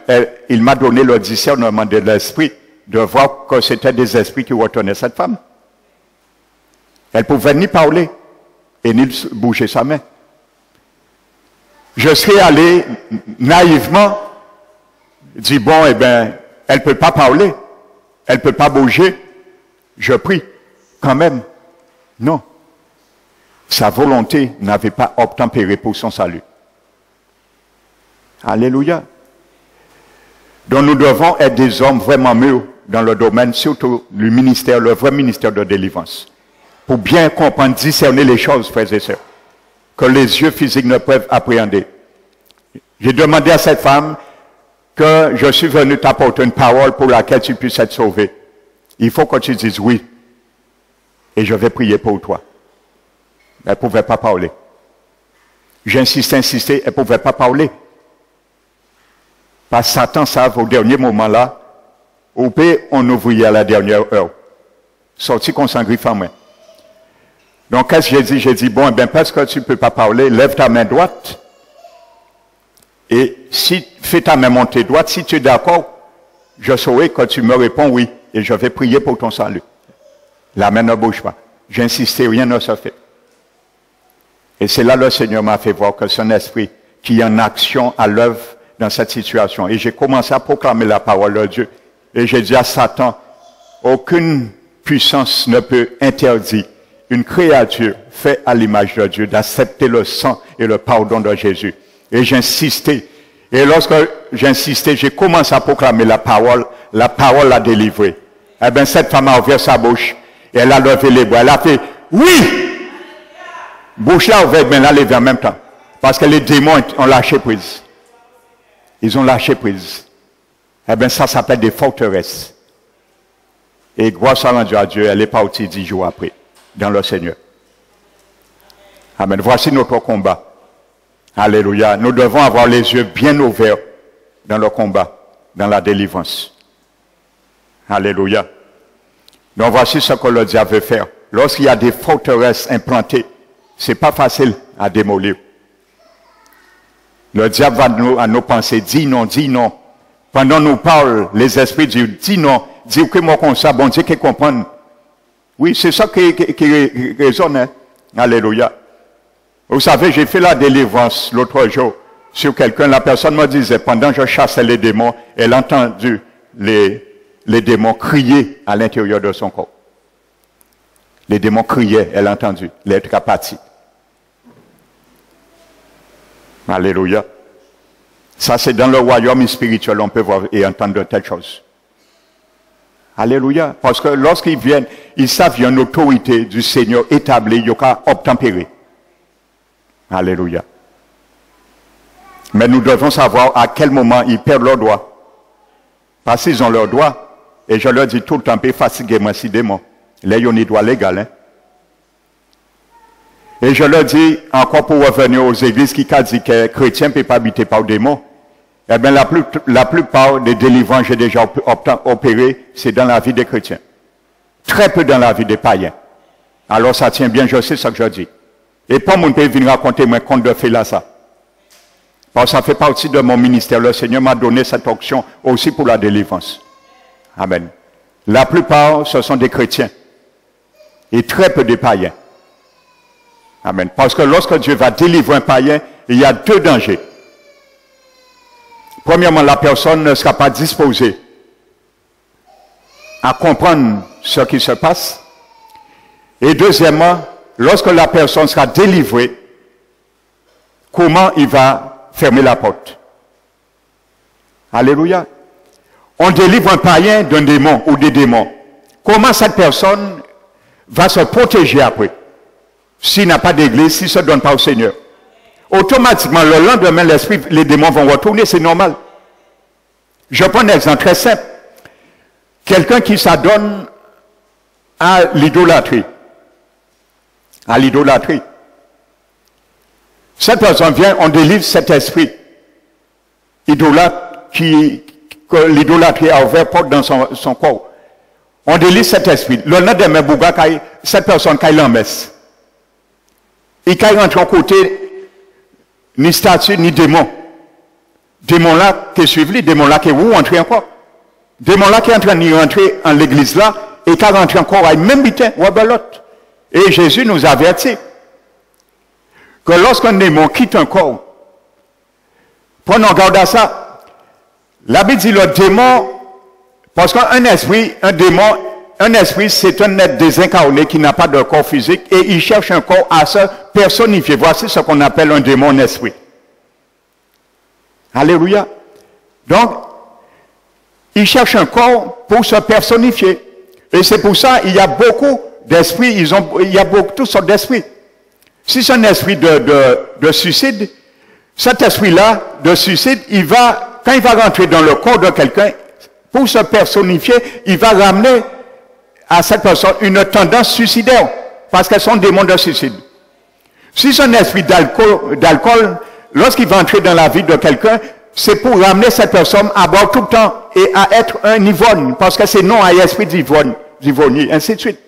il m'a donné le discernement de l'esprit de voir que c'était des esprits qui retenaient cette femme. Elle pouvait ni parler et ni bouger sa main. Je serais allé naïvement dire, bon, eh bien, elle ne peut pas parler, elle ne peut pas bouger. Je prie, quand même. Non. Sa volonté n'avait pas obtempéré pour son salut. Alléluia. Donc nous devons être des hommes vraiment mûrs dans le domaine, surtout le ministère, le vrai ministère de délivrance. Pour bien comprendre, discerner les choses, frères et sœurs, que les yeux physiques ne peuvent appréhender. J'ai demandé à cette femme que je suis venu t'apporter une parole pour laquelle tu puisses être sauvé. Il faut que tu dises oui. Et je vais prier pour toi. Elle ne pouvait pas parler. J'insistais, insisté, elle ne pouvait pas parler. Parce que Satan savait au dernier moment là, au pays, on ouvriait à la dernière heure. Sorti qu'on s'en griffe en main. Donc, qu'est-ce que j'ai dit? J'ai dit, bon, eh bien, parce que tu ne peux pas parler, lève ta main droite. Et si, fais ta main montée droite, si tu es d'accord, je saurai que tu me réponds oui. Et je vais prier pour ton salut. La main ne bouge pas. J'ai insisté, rien ne se fait. Et c'est là le Seigneur m'a fait voir que son esprit, qui est en action à l'œuvre, dans cette situation. Et j'ai commencé à proclamer la parole de Dieu. Et j'ai dit à Satan, aucune puissance ne peut interdire une créature faite à l'image de Dieu d'accepter le sang et le pardon de Jésus. Et j'insistais. Et lorsque j'insistais, j'ai commencé à proclamer la parole. La parole l'a délivré. Eh bien, cette femme a ouvert sa bouche. Et elle a levé les bras. Elle a fait, oui! Bouche là ouverte, mais elle a levé en même temps. Parce que les démons ont lâché prise. Ils ont lâché prise. Eh bien, ça s'appelle des forteresses. Et grâce à Dieu, elle est partie dix jours après, dans le Seigneur. Amen. Voici notre combat. Alléluia. Nous devons avoir les yeux bien ouverts dans le combat, dans la délivrance. Alléluia. Donc voici ce que le diable veut faire. Lorsqu'il y a des forteresses implantées, c'est pas facile à démolir. Le diable va nous, à nos pensées, dis non, dis non. Pendant nous parle, les esprits disent, dis non, dis que moi comme ça, bon Dieu qui. Oui, c'est ça qui, résonne. Hein. Alléluia. Vous savez, j'ai fait la délivrance l'autre jour sur quelqu'un. La personne me disait, pendant que je chassais les démons, elle a entendu les, les démons crier à l'intérieur de son corps. Les démons criaient, elle a entendu, l'être apathique. Alléluia. Ça, c'est dans le royaume spirituel, on peut voir et entendre de telles choses. Alléluia. Parce que lorsqu'ils viennent, ils savent qu'il y a une autorité du Seigneur établie, il y a obtempérer. Alléluia. Mais nous devons savoir à quel moment ils perdent leurs droits. Parce qu'ils ont leurs droits. Et je leur dis tout le temps, fatiguez-moi si démon. Là, ils ont des droits légaux. Et je leur dis, encore pour revenir aux églises qui dit que les chrétiens ne peuvent pas habiter par démons. Eh bien, la, plupart des délivrances que j'ai déjà opérées, c'est dans la vie des chrétiens. Très peu dans la vie des païens. Alors ça tient bien, je sais ce que je dis. Et pas mon pays venir raconter mon compte de fait ça. Parce que ça fait partie de mon ministère. Le Seigneur m'a donné cette option aussi pour la délivrance. Amen. La plupart, ce sont des chrétiens. Et très peu de païens. Amen. Parce que lorsque Dieu va délivrer un païen, il y a deux dangers. Premièrement, la personne ne sera pas disposée à comprendre ce qui se passe. Et deuxièmement, lorsque la personne sera délivrée, comment il va fermer la porte? Alléluia. On délivre un païen d'un démon ou des démons. Comment cette personne va se protéger après? S'il n'a pas d'église, s'il ne se donne pas au Seigneur. Automatiquement, le lendemain, l'esprit, les démons vont retourner, c'est normal. Je prends un exemple très simple. Quelqu'un qui s'adonne à l'idolâtrie. À l'idolâtrie. Cette personne vient, on délivre cet esprit idolâtre qui, que l'idolâtrie a ouvert porte dans son, corps. On délivre cet esprit. Le lendemain, cette personne caille en messe. Il ne rentre en côté ni statue ni démon. Démon là qui suivent lui, démon là qui vous rentrez encore. Démon là qui est en train de rentrer en l'église là et qui rentre encore à même bitin ou à l'autre. Et Jésus nous avertit que lorsqu'un démon quitte un corps, prenons garde à ça. La Bible dit le démon, parce qu'un esprit, un démon un esprit, c'est un être désincarné qui n'a pas de corps physique et il cherche un corps à se personnifier. Voici ce qu'on appelle un démon esprit. Alléluia. Donc, il cherche un corps pour se personnifier. Et c'est pour ça il y a beaucoup d'esprits, il y a beaucoup, toutes sortes d'esprits. Si c'est un esprit de, de, de suicide, cet esprit-là de suicide, il va, quand il va rentrer dans le corps de quelqu'un, pour se personnifier, il va ramener à cette personne une tendance suicidaire, parce qu'elles sont des mondes de suicide. Si un esprit d'alcool, lorsqu'il va entrer dans la vie de quelqu'un, c'est pour ramener cette personne à boire tout le temps et à être un ivrogne, parce que c'est non à l'esprit d'ivrogne, ainsi de suite.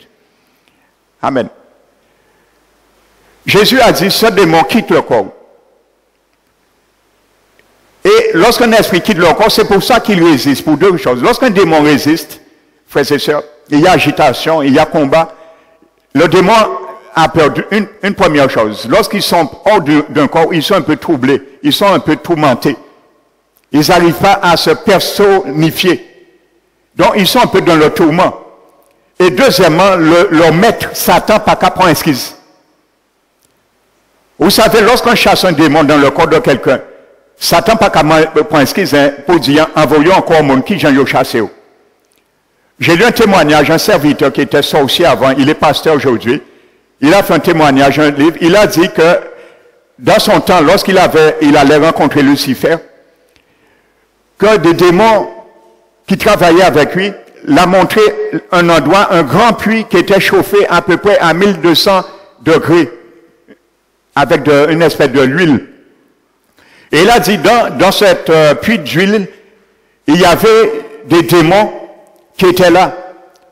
Amen. Jésus a dit, ce démon quitte le corps. Et lorsqu'un esprit quitte le corps, c'est pour ça qu'il résiste, pour deux choses. Lorsqu'un démon résiste, frères et sœurs, il y a agitation, il y a combat. Le démon a perdu une, première chose. Lorsqu'ils sont hors d'un corps, ils sont un peu troublés, ils sont un peu tourmentés. Ils n'arrivent pas à se personnifier. Donc, ils sont un peu dans le tourment. Et deuxièmement, le, leur maître, Satan, pas qu'à prendre esquisse. Vous savez, lorsqu'on chasse un démon dans le corps de quelqu'un, Satan pas qu'à prendre esquisse hein, pour dire, envoyons encore mon qui j'en ai chassé. J'ai lu un témoignage, un serviteur qui était sorcier avant, il est pasteur aujourd'hui. Il a fait un témoignage, un livre. Il a dit que dans son temps, lorsqu'il avait, il allait rencontrer Lucifer, que des démons qui travaillaient avec lui l'a montré un endroit, un grand puits qui était chauffé à peu près à 1200 degrés avec une espèce de l'huile. Et il a dit, dans, dans cette euh, puits d'huile, il y avait des démons qui était là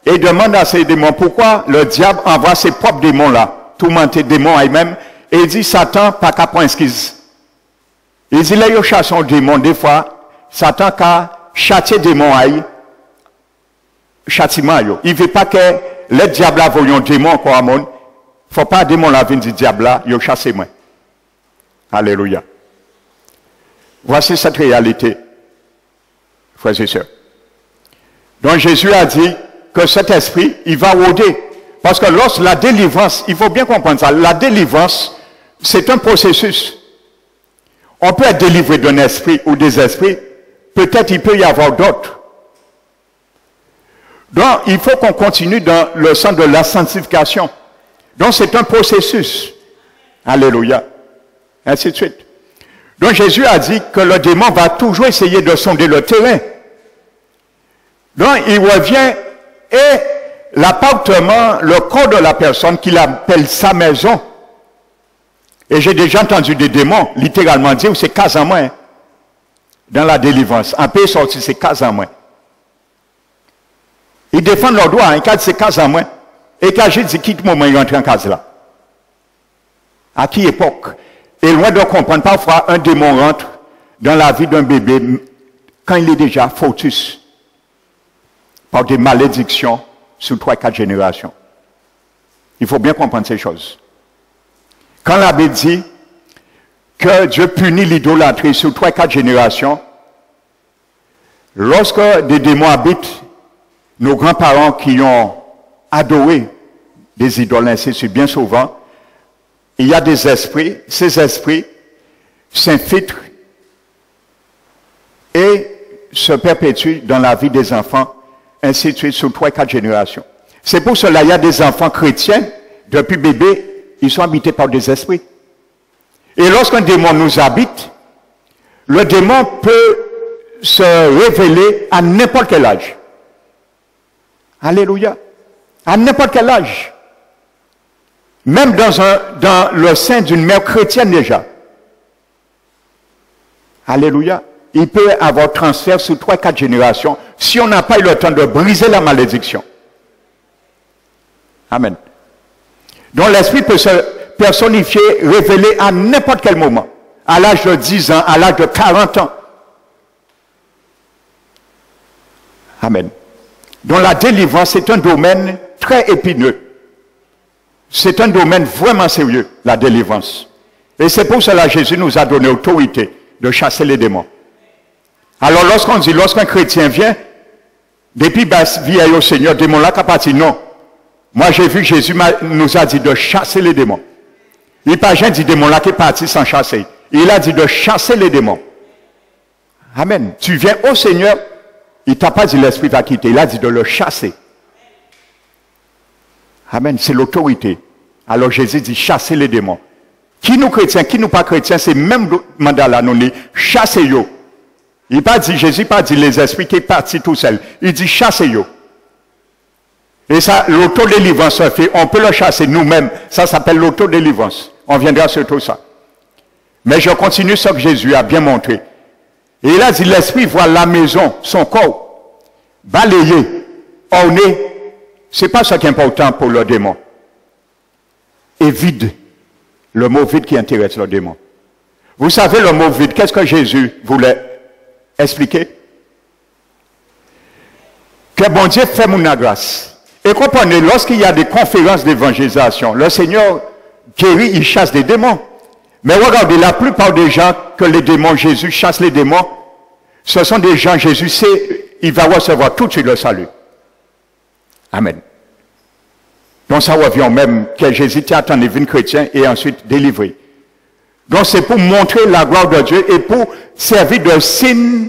et demande à ces démons pourquoi le diable envoie ses propres démons là, tourmenter démons à lui-même, et il dit Satan pas qu'à prendre Il dit là, il chasse un démon des fois, Satan qu'a châtié démon à châtiment Il veut pas que le diable voyons un démon encore à monde. Faut pas démon la venir du diable là, il chasse moi. Alléluia. Voici cette réalité, frères et sœurs. Donc Jésus a dit que cet esprit, il va rôder. Parce que lorsque la délivrance, il faut bien comprendre ça, la délivrance, c'est un processus. On peut être délivré d'un esprit ou des esprits, peut-être il peut y avoir d'autres. Donc, il faut qu'on continue dans le sens de la sanctification. Donc, c'est un processus. Alléluia. Ainsi de suite. Donc, Jésus a dit que le démon va toujours essayer de sonder le terrain. Donc, il revient et l'appartement, le corps de la personne qu'il appelle sa maison. Et j'ai déjà entendu des démons littéralement dire c'est cas en moins. Dans la délivrance. Un peu sorti, c'est cas en moins. Ils défendent leurs droits, un cas c'est cas en moins. Et quand j'ai dit quitte moment, ils rentrent en case là. À qui époque? Et loin de comprendre, parfois un démon rentre dans la vie d'un bébé quand il est déjà fautus par des malédictions sous trois, quatre générations. Il faut bien comprendre ces choses. Quand l'abbé dit que Dieu punit l'idolâtrie sous trois, quatre générations, lorsque des démons habitent nos grands-parents qui ont adoré des idoles ainsi c'est bien souvent, il y a des esprits, ces esprits s'infiltrent et se perpétuent dans la vie des enfants ainsi de suite, sur trois, quatre générations. C'est pour cela qu'il y a des enfants chrétiens, depuis bébé, ils sont habités par des esprits. Et lorsqu'un démon nous habite, le démon peut se révéler à n'importe quel âge. Alléluia. À n'importe quel âge. Même dans, un, dans le sein d'une mère chrétienne déjà. Alléluia il peut avoir transfert sur trois, quatre générations si on n'a pas eu le temps de briser la malédiction. Amen. Donc l'esprit peut se personnifier, révéler à n'importe quel moment, à l'âge de 10 ans, à l'âge de 40 ans. Amen. Donc la délivrance, c'est un domaine très épineux. C'est un domaine vraiment sérieux, la délivrance. Et c'est pour cela que Jésus nous a donné autorité de chasser les démons. Alors lorsqu'on dit, lorsqu'un chrétien vient, depuis basse vie au Seigneur, démon là parti, non. Moi j'ai vu Jésus nous a dit de chasser les démons. Il pas rien dit démon là qui est parti sans chasser. Il a dit de chasser les démons. Amen. Tu viens au Seigneur, il t'a pas dit l'esprit va quitter, il a dit de le chasser. Amen. C'est l'autorité. Alors Jésus dit chasser les démons. Qui nous chrétiens, qui nous pas chrétiens, c'est même mandat là, nous dit chasser yo. Il pas dit, Jésus pas dit les esprits qui partis tout seul. Il dit chassez-yo. Et ça, l'autodélivrance se fait. On peut le chasser nous-mêmes. Ça s'appelle l'autodélivrance. On viendra sur tout ça. Mais je continue ce que Jésus a bien montré. Et il a dit, l'esprit voit la maison, son corps, balayé, orné. C'est pas ce qui est important pour le démon. Et vide. Le mot vide qui intéresse le démon. Vous savez le mot vide, qu'est-ce que Jésus voulait? Expliquer Que bon Dieu fait mon grâce. Et comprenez, lorsqu'il y a des conférences d'évangélisation, le Seigneur guérit, il chasse des démons. Mais regardez, la plupart des gens que les démons, Jésus chasse les démons, ce sont des gens, Jésus sait, il va recevoir tout de suite le salut. Amen. Donc ça revient même que Jésus attend les vignes chrétiens et ensuite délivré. Donc c'est pour montrer la gloire de Dieu et pour servir de signe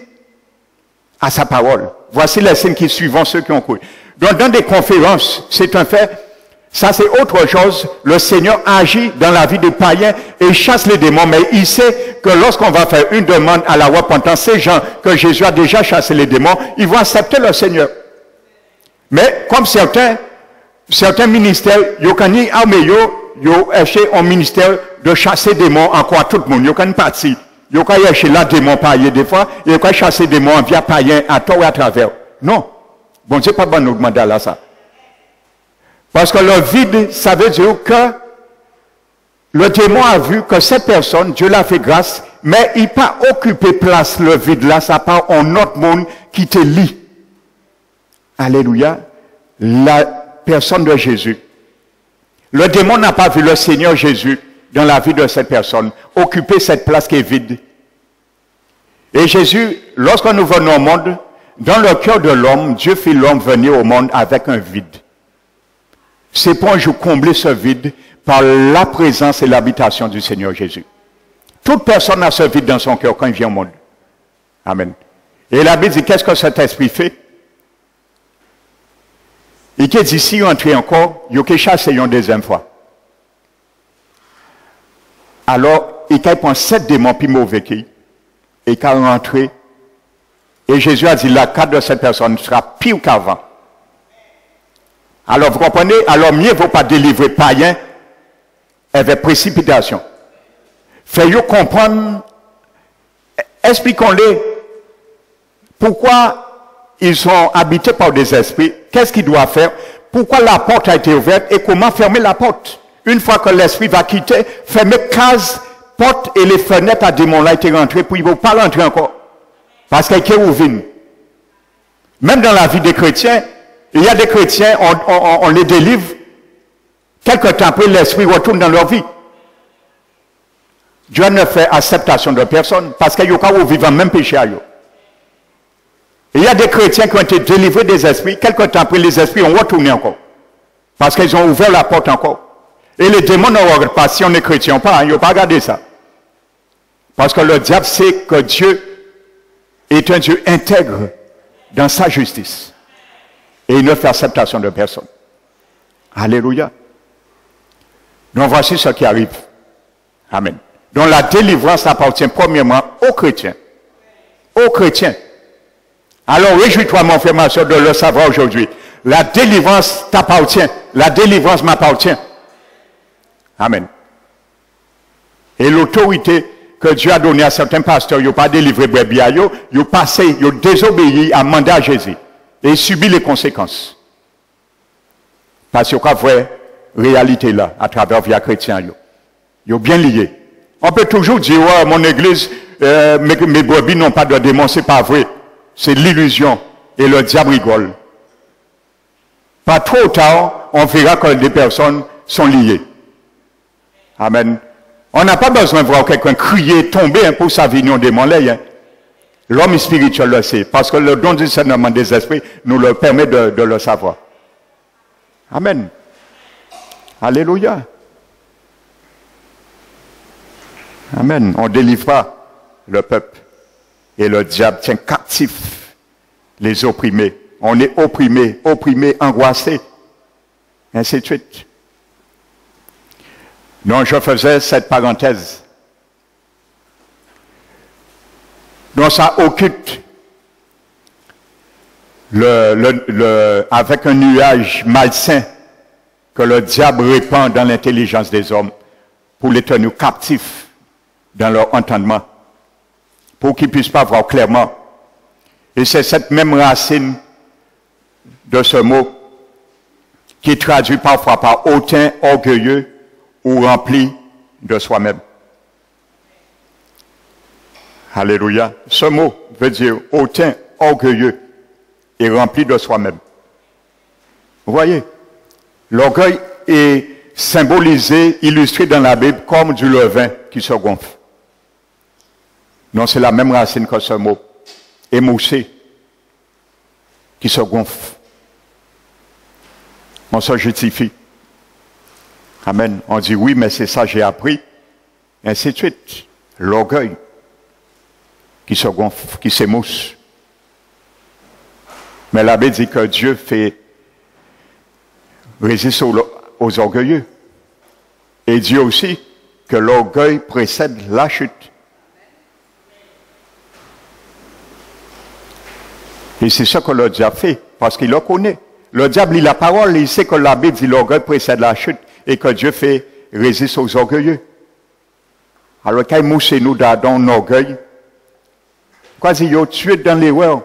à sa parole. Voici les signes qui suivent ceux qui ont cru. Donc dans des conférences, c'est un fait. Ça c'est autre chose. Le Seigneur agit dans la vie des païens et chasse les démons. Mais il sait que lorsqu'on va faire une demande à la repentance, ces gens que Jésus a déjà chassé les démons, ils vont accepter le Seigneur. Mais comme certains, certains ministères, ils ont acheté un ministère de chasser des démons encore tout le monde. Il y a une partie. Il y a chercher la démon païen des fois. Il y a chasser démons via païen à tort et à travers. Non. Bon, c'est pas bon nous demander là ça. Parce que le vide, ça veut dire que le démon a vu que cette personne, Dieu l'a fait grâce, mais il pas occupé place le vide là, ça part un autre monde qui te lit. Alléluia. La personne de Jésus. Le démon n'a pas vu le Seigneur Jésus dans la vie de cette personne, occuper cette place qui est vide. Et Jésus, lorsque nous venons au monde, dans le cœur de l'homme, Dieu fit l'homme venir au monde avec un vide. C'est pour je combler ce vide par la présence et l'habitation du Seigneur Jésus. Toute personne a ce vide dans son cœur quand il vient au monde. Amen. Et la Bible dit, qu'est-ce que cet esprit fait? Et qui dit, si entrer encore, il y a chasser une deuxième fois. Alors, il prend sept démons plus mauvais qui, et qu'il rentré. Et Jésus a dit, la carte de cette personne sera pire qu'avant. Alors, vous comprenez? Alors, mieux vaut pas délivrer païen avec précipitation. Faites comprendre, expliquons-les pourquoi ils sont habités par des esprits, qu'est-ce qu'ils doivent faire, pourquoi la porte a été ouverte et comment fermer la porte? Une fois que l'esprit va quitter, fermer case, porte et les fenêtres à démons là été rentrés, puis ils ne vont pas rentrer encore. Parce qu'il est ouvert. Même dans la vie des chrétiens, il y a des chrétiens, on, les délivre, quelque temps après, l'esprit retourne dans leur vie. Dieu ne fait acceptation de personne parce qu'il y a des vivant même péché à eux. Il y a des chrétiens qui ont été délivrés des esprits. Quelque temps après, les esprits ont retourné encore. Parce qu'ils ont ouvert la porte encore. Et les démons ne regardent pas si on est chrétien ou pas. Hein, ils n'ont pas regardé ça. Parce que le diable sait que Dieu est un Dieu intègre dans sa justice. Et il ne fait acceptation de personne. Alléluia. Donc voici ce qui arrive. Amen. Donc la délivrance appartient premièrement aux chrétiens. Aux chrétiens. Alors réjouis-toi, mon frère, ma soeur, de le savoir aujourd'hui. La délivrance t'appartient. La délivrance m'appartient. Amen. Et l'autorité que Dieu a donnée à certains pasteurs, ils n'ont pas délivré brebis ils ont passé, ils ont désobéi à mandat à Jésus. Et subi les conséquences. Parce qu'il y a vraie réalité là, à travers via chrétien. Ils ont bien lié. On peut toujours dire, ouais, mon église, euh, mes, mes brebis n'ont pas de démon, c'est pas vrai c'est l'illusion et le diable rigole. Pas trop tard, on verra que les personnes sont liées. Amen. On n'a pas besoin de voir quelqu'un crier, tomber hein, pour sa vision des Hein. L'homme spirituel le sait, parce que le don du discernement des esprits nous le permet de, de le savoir. Amen. Alléluia. Amen. On ne délivre pas le peuple. Et le diable tient captif les opprimés. On est opprimé, opprimé, angoissé. Ainsi de suite. Donc je faisais cette parenthèse. Donc ça occupe avec un nuage malsain que le diable répand dans l'intelligence des hommes pour les tenir captifs dans leur entendement pour qu'ils ne puissent pas voir clairement. Et c'est cette même racine de ce mot qui traduit parfois par hautain, orgueilleux ou rempli de soi-même. Alléluia. Ce mot veut dire hautain, orgueilleux et rempli de soi-même. Vous voyez, l'orgueil est symbolisé, illustré dans la Bible comme du levain qui se gonfle. Non, c'est la même racine que ce mot. Émoussé, qui se gonfle. On se justifie. Amen. On dit oui, mais c'est ça j'ai appris. Ainsi de suite. L'orgueil qui se gonfle, qui s'émousse. Mais l'abbé dit que Dieu fait résister aux orgueilleux. Et dit aussi que l'orgueil précède la chute. Et c'est ce que le diable fait, parce qu'il le connaît. Le diable lit la parole, il sait que la Bible dit l'orgueil précède la chute et que Dieu fait résister aux orgueilleux. Alors, quand il mousse nous dans l'orgueil, quoi dit, yo tué dans l'erreur.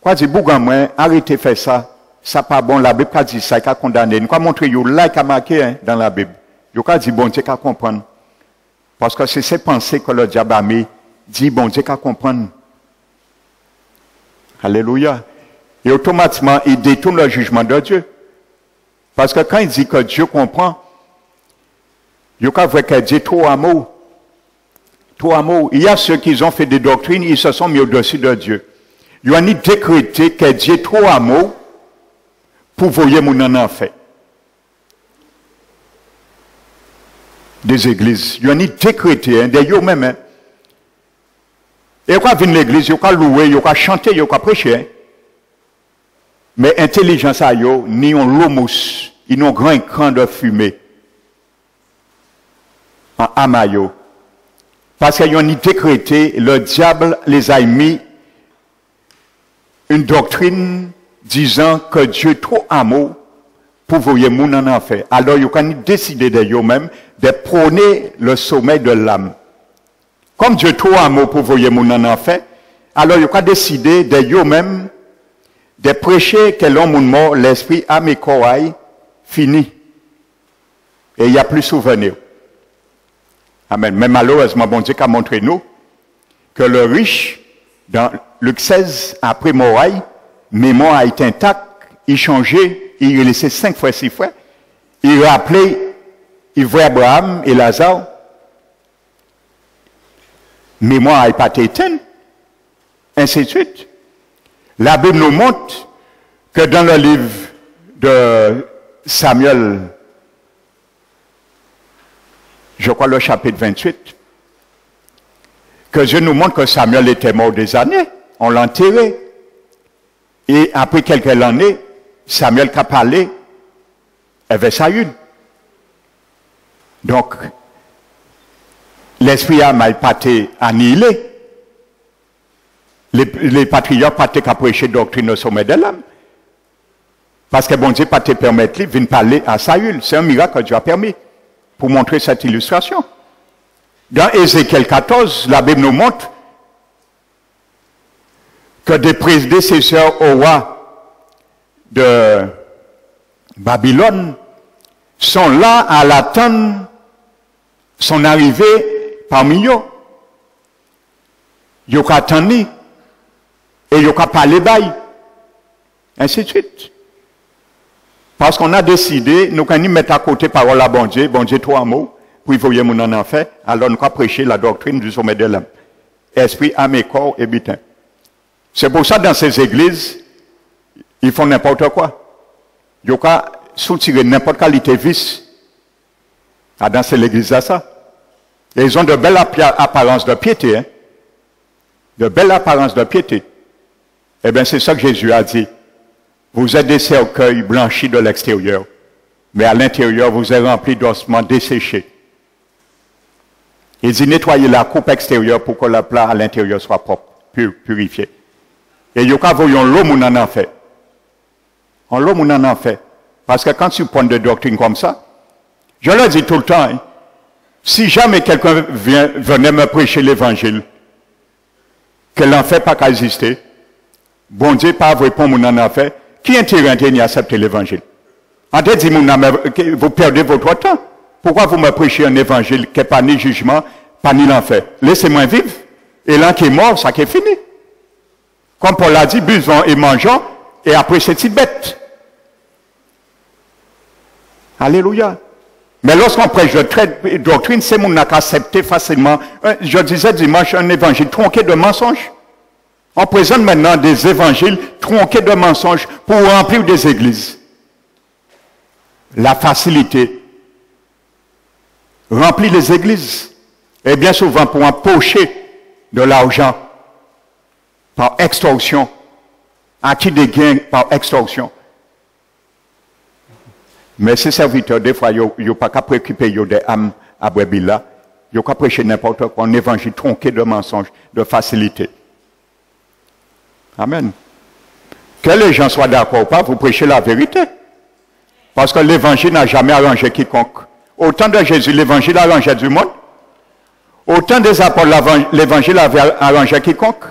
Quoi dit, bougan arrêtez de faire ça. Ça pas bon, la Bible a dit ça, il a condamné. Nous avons montré, yo, là, il a marqué, hein, dans la Bible. Yo, a dit, bon Dieu, qu'à comprendre. Parce que c'est ces pensées que le diable a mis, dit, bon Dieu, qu'à comprendre. Alléluia. Et automatiquement, il détourne le jugement de Dieu. Parce que quand il dit que Dieu comprend, il Dieu trop amour. Trop amour. Il y a ceux qui ont fait des doctrines, ils se sont mis au-dessus de Dieu. Ils ont décrété que Dieu trop amour pour voyer mon en fait. Des églises. Ils ont décrété, hein, d'ailleurs même, hein, et quand vient l'église, il a louer, il a chanter, il a prêcher. Mais intelligence a yo, ni on lomos, ils ont grand écran de fumée. En amayo. Parce qu'ils ont décrété, le diable les a mis une doctrine disant que Dieu est trop amour pour voyer mon en enfer. Alors, ils ont décidé de eux-mêmes de prôner le sommeil de l'âme. Comme Dieu est trop amour pour voyer mon en enfer, alors ils ont décidé de eux-mêmes de prêcher que l'homme mort, l'esprit âme et corps fini. Et il n'y a plus souvenir. Amen. Mais malheureusement, bon Dieu a montré nous que le riche, dans Luc 16, après Moraï, mémoire a été intacte, il changeait, il laissé cinq fois, six fois. Il a appelé, il voit Abraham et Lazare. Mémoire a pas éteinte. Ainsi de suite. La Bible nous montre que dans le livre de Samuel, je crois le chapitre 28, que Dieu nous montre que Samuel était mort des années. On l'a enterré. Et après quelques années, Samuel qui a parlé avait Saül. Donc, l'esprit a mal été annihilé. Les, les patriotes pas qu'à prêcher doctrine au sommet de l'âme. Parce que bon Dieu pas te permettre de venir parler à Saül. C'est un miracle que Dieu a permis pour montrer cette illustration. Dans Ézéchiel 14, la Bible nous montre que des prédécesseurs au roi de Babylone sont là à l'attendre son arrivée parmi eux. Ils ont attendu et ils ont parlé bail. Ainsi de suite. Parce qu'on a décidé, nous allons mettre à côté parole à bon Dieu, bon Dieu trois mots, puis voyez mon en enfer, alors nous allons prêcher la doctrine du sommet de l'âme. Esprit, âme et corps et butin. C'est pour ça, dans ces églises, ils font n'importe quoi. Ils ont soutirer n'importe qualité vice à danser l'église à ça. Ils ont de belles apparences de piété. Hein? De belles apparences de piété. Eh bien, c'est ça que Jésus a dit. Vous êtes des cercueils blanchis de l'extérieur, mais à l'intérieur, vous êtes remplis d'ossements desséchés. Il dit nettoyez la coupe extérieure pour que la plat à l'intérieur soit propre, purifié. Et il y a voyons l'homme on en fait. En l'homme on en fait. Parce que quand tu prends des doctrines comme ça, je le dis tout le temps, hein, si jamais quelqu'un venait me prêcher l'évangile, que l'enfer pas qu'à exister, bon Dieu pas répondre mon en fait, qui intérêt à accepter l'évangile? En dit, vous perdez votre temps. Pourquoi vous me prêchez un évangile qui n'est pas ni jugement, pas ni l'enfer? Laissez-moi vivre. Et l'un qui est mort, ça qui est fini. Comme Paul l'a dit, buvons et mangeons, et après c'est bête? Alléluia. Mais lorsqu'on prêche de doctrine, c'est mon accepté facilement. Je disais dimanche un évangile tronqué de mensonges. On présente maintenant des évangiles tronqués de mensonges pour remplir des églises. La facilité remplit les églises. Et bien souvent pour empocher de l'argent par extorsion, acquis des gains par extorsion. Mais ces serviteurs, des fois, ils n'ont pas qu'à préoccuper des âmes à Brebila. Ils n'ont qu'à prêcher n'importe quoi, un évangile tronqué de mensonges, de facilité. Amen. Que les gens soient d'accord ou pas, vous prêchez la vérité. Parce que l'évangile n'a jamais arrangé quiconque. Autant de Jésus, l'évangile a arrangé du monde. Autant des apôtres, l'évangile avait arrangé quiconque.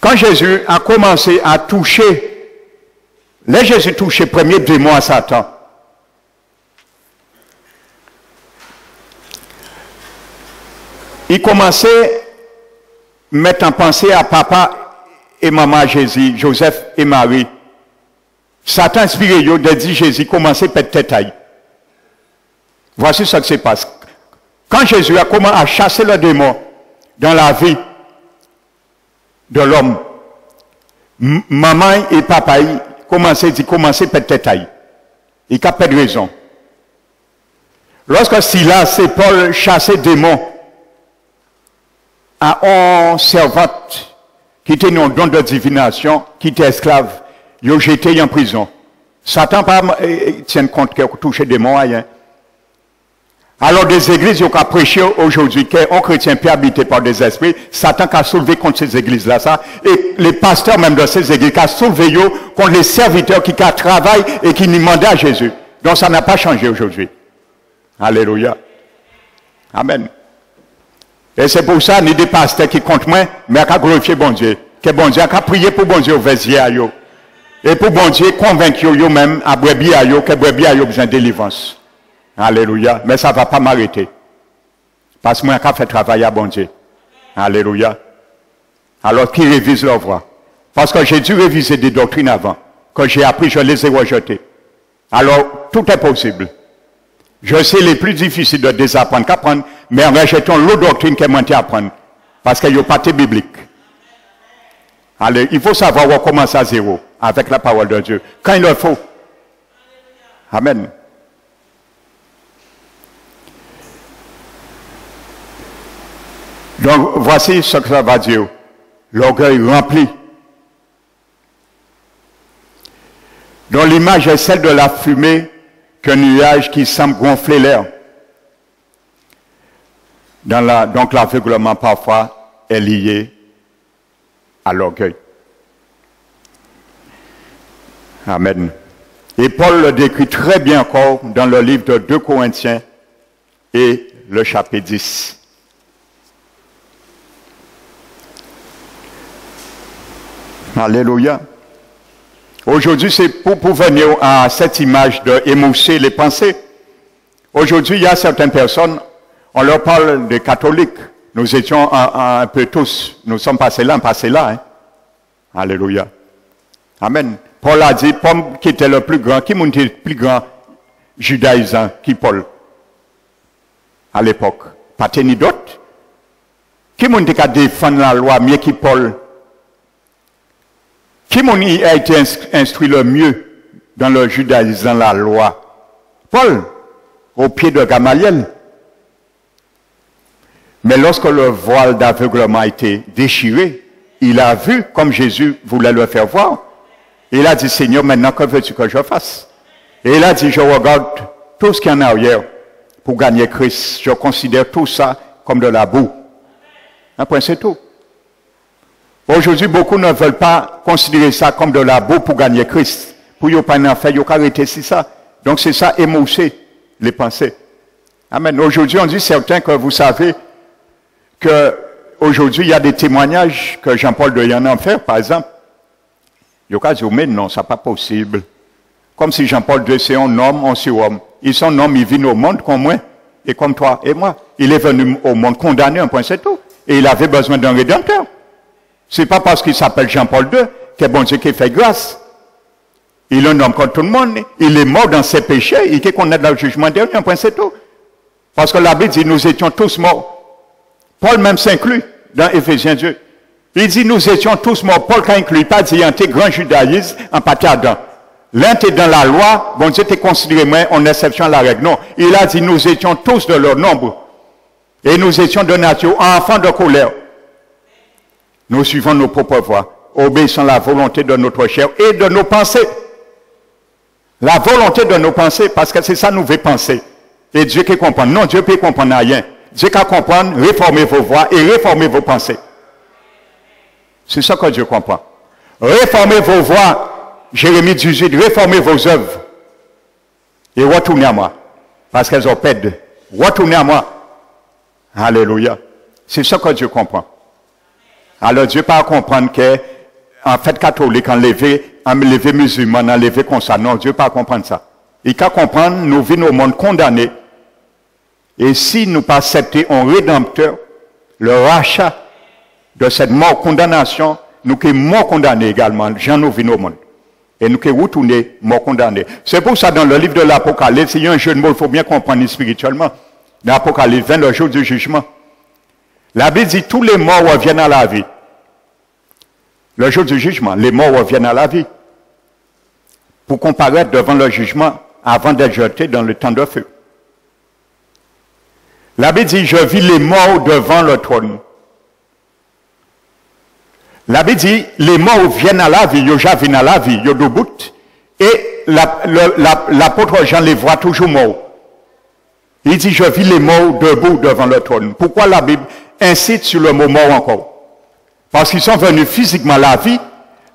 Quand Jésus a commencé à toucher, là Jésus touchait premier démon à Satan. Il commençait à mettre en pensée à papa et maman Jésus, Joseph et Marie. Satan inspiré de dire Jésus commençait à péter tête. Voici ce qui se passe. Quand Jésus a commencé à chasser le démon dans la vie, de l'homme. Maman et papa commençaient à dire, commençaient peut-être à Il n'y a pas de raison. Lorsque Silas et Paul chassaient démons à un servante qui étaient un don de divination, qui étaient esclaves, ils ont jeté en prison. Satan pas tient compte qu'il a touché des moyens. Alors des églises, ils ont prêché aujourd'hui qu'un chrétien peut habiter par des esprits. Satan a soulevé contre ces églises-là, ça. Et les pasteurs même de ces églises, ont soulevé contre les serviteurs qui travaillent et qui demandent à Jésus. Donc ça n'a pas changé aujourd'hui. Alléluia. Amen. Et c'est pour ça, ni des pasteurs qui comptent moins, mais à glorifier bon Dieu. Que bon Dieu, a prier pour bon Dieu au Et pour bon Dieu, convaincre eux-mêmes à brebis à que brebis a besoin de délivrance. Alléluia. Mais ça ne va pas m'arrêter. Parce que moi, je fait travailler à bon Dieu. Alléluia. Alors, qui révise leur voix? Parce que j'ai dû réviser des doctrines avant. Quand j'ai appris, je les ai rejetées. Alors, tout est possible. Je sais les plus difficiles de désapprendre qu'apprendre, mais en rejetant l'autre doctrine qui est à apprendre. Parce qu'il n'y a pas de biblique. Allez, il faut savoir où commencer à zéro avec la parole de Dieu. Quand il le faut. Amen. Donc, voici ce que ça va dire. L'orgueil rempli. dont l'image est celle de la fumée qu'un nuage qui semble gonfler l'air. donc l'aveuglement parfois est lié à l'orgueil. Amen. Et Paul le décrit très bien encore dans le livre de 2 Corinthiens et le chapitre 10. Alléluia. Aujourd'hui, c'est pour, venir à cette image de émousser les pensées. Aujourd'hui, il y a certaines personnes, on leur parle des catholiques. Nous étions un, peu tous, nous sommes passés là, passés là. Hein. Alléluia. Amen. Paul a dit, Paul qui était le plus grand, qui était le plus grand judaïsant qui Paul? À l'époque. Pas d'autres. Qui a défendre la loi mieux que Paul? Qui a été instruit le mieux dans le judaïsme, dans la loi? Paul, au pied de Gamaliel. Mais lorsque le voile d'aveuglement a été déchiré, il a vu comme Jésus voulait le faire voir. Il a dit, Seigneur, maintenant que veux-tu que je fasse? Et il a dit, je regarde tout ce qu'il y en a arrière pour gagner Christ. Je considère tout ça comme de la boue. Après, c'est tout. Aujourd'hui, beaucoup ne veulent pas considérer ça comme de la boue pour gagner Christ. Pour ne pas en faire, arrêter c'est ça. Donc c'est ça, émousser les pensées. Amen. Aujourd'hui, on dit certains que vous savez que aujourd'hui, il y a des témoignages que Jean-Paul de Yann en faire, par exemple. Il y a dit, mais non, ça pas possible. Comme si Jean-Paul II, c'est un homme, on c'est homme. Ils sont hommes, ils vivent au monde comme moi, et comme toi et moi. Il est venu au monde condamné, un point, c'est tout. Et il avait besoin d'un rédempteur. C'est pas parce qu'il s'appelle Jean-Paul II que bon Dieu qui fait grâce. Il est un homme comme tout le monde. Il est mort dans ses péchés. Il a dans le jugement dernier. Point c'est tout. Parce que la Bible dit nous étions tous morts. Paul même s'inclut dans Éphésiens 2. Il dit nous étions tous morts. Paul qui inclut pas dit un grand judaïsme en partie Adam. L'un était dans la loi, bon Dieu était considéré moins en exception à la règle. Non, il a dit nous étions tous de leur nombre. Et nous étions de nature enfants de colère. Nous suivons nos propres voies, obéissant la volonté de notre chair et de nos pensées. La volonté de nos pensées, parce que c'est ça nous veut penser. Et Dieu qui comprend. Non, Dieu peut comprendre rien. Dieu qui comprendre, réformer vos voies et réformer vos pensées. C'est ça que Dieu comprend. Réformez vos voies, Jérémie 18, réformez vos œuvres. Et retournez à moi. Parce qu'elles ont pède. Retournez à moi. Alléluia. C'est ça que Dieu comprend. Alors Dieu pas comprendre que, en fait, catholique, enlevé, enlevé musulman, enlevé comme ça. Non, Dieu pas comprendre ça. Il qu'à comprendre, nous vivons au monde condamné. Et si nous pas accepter un rédempteur, le rachat de cette mort condamnation, nous sommes mort condamnés également, Jean nous vivons au monde. Et nous sommes retournés mort condamnés. C'est pour ça, dans le livre de l'Apocalypse, il y a un jeu de mots, il faut bien comprendre spirituellement. L'Apocalypse 20, le jour du jugement. La Bible dit tous les morts reviennent à la vie. Le jour du jugement, les morts reviennent à la vie. Pour comparaître devant le jugement avant d'être jetés dans le temps de feu. La Bible dit, je vis les morts devant le trône. La Bible dit, les morts viennent à la vie, ils viennent à la vie, ils debout, et l'apôtre Jean les voit toujours morts. Il dit, je vis les morts debout devant le trône. Pourquoi la Bible incite sur le mot mort encore Parce qu'ils sont venus physiquement la vie,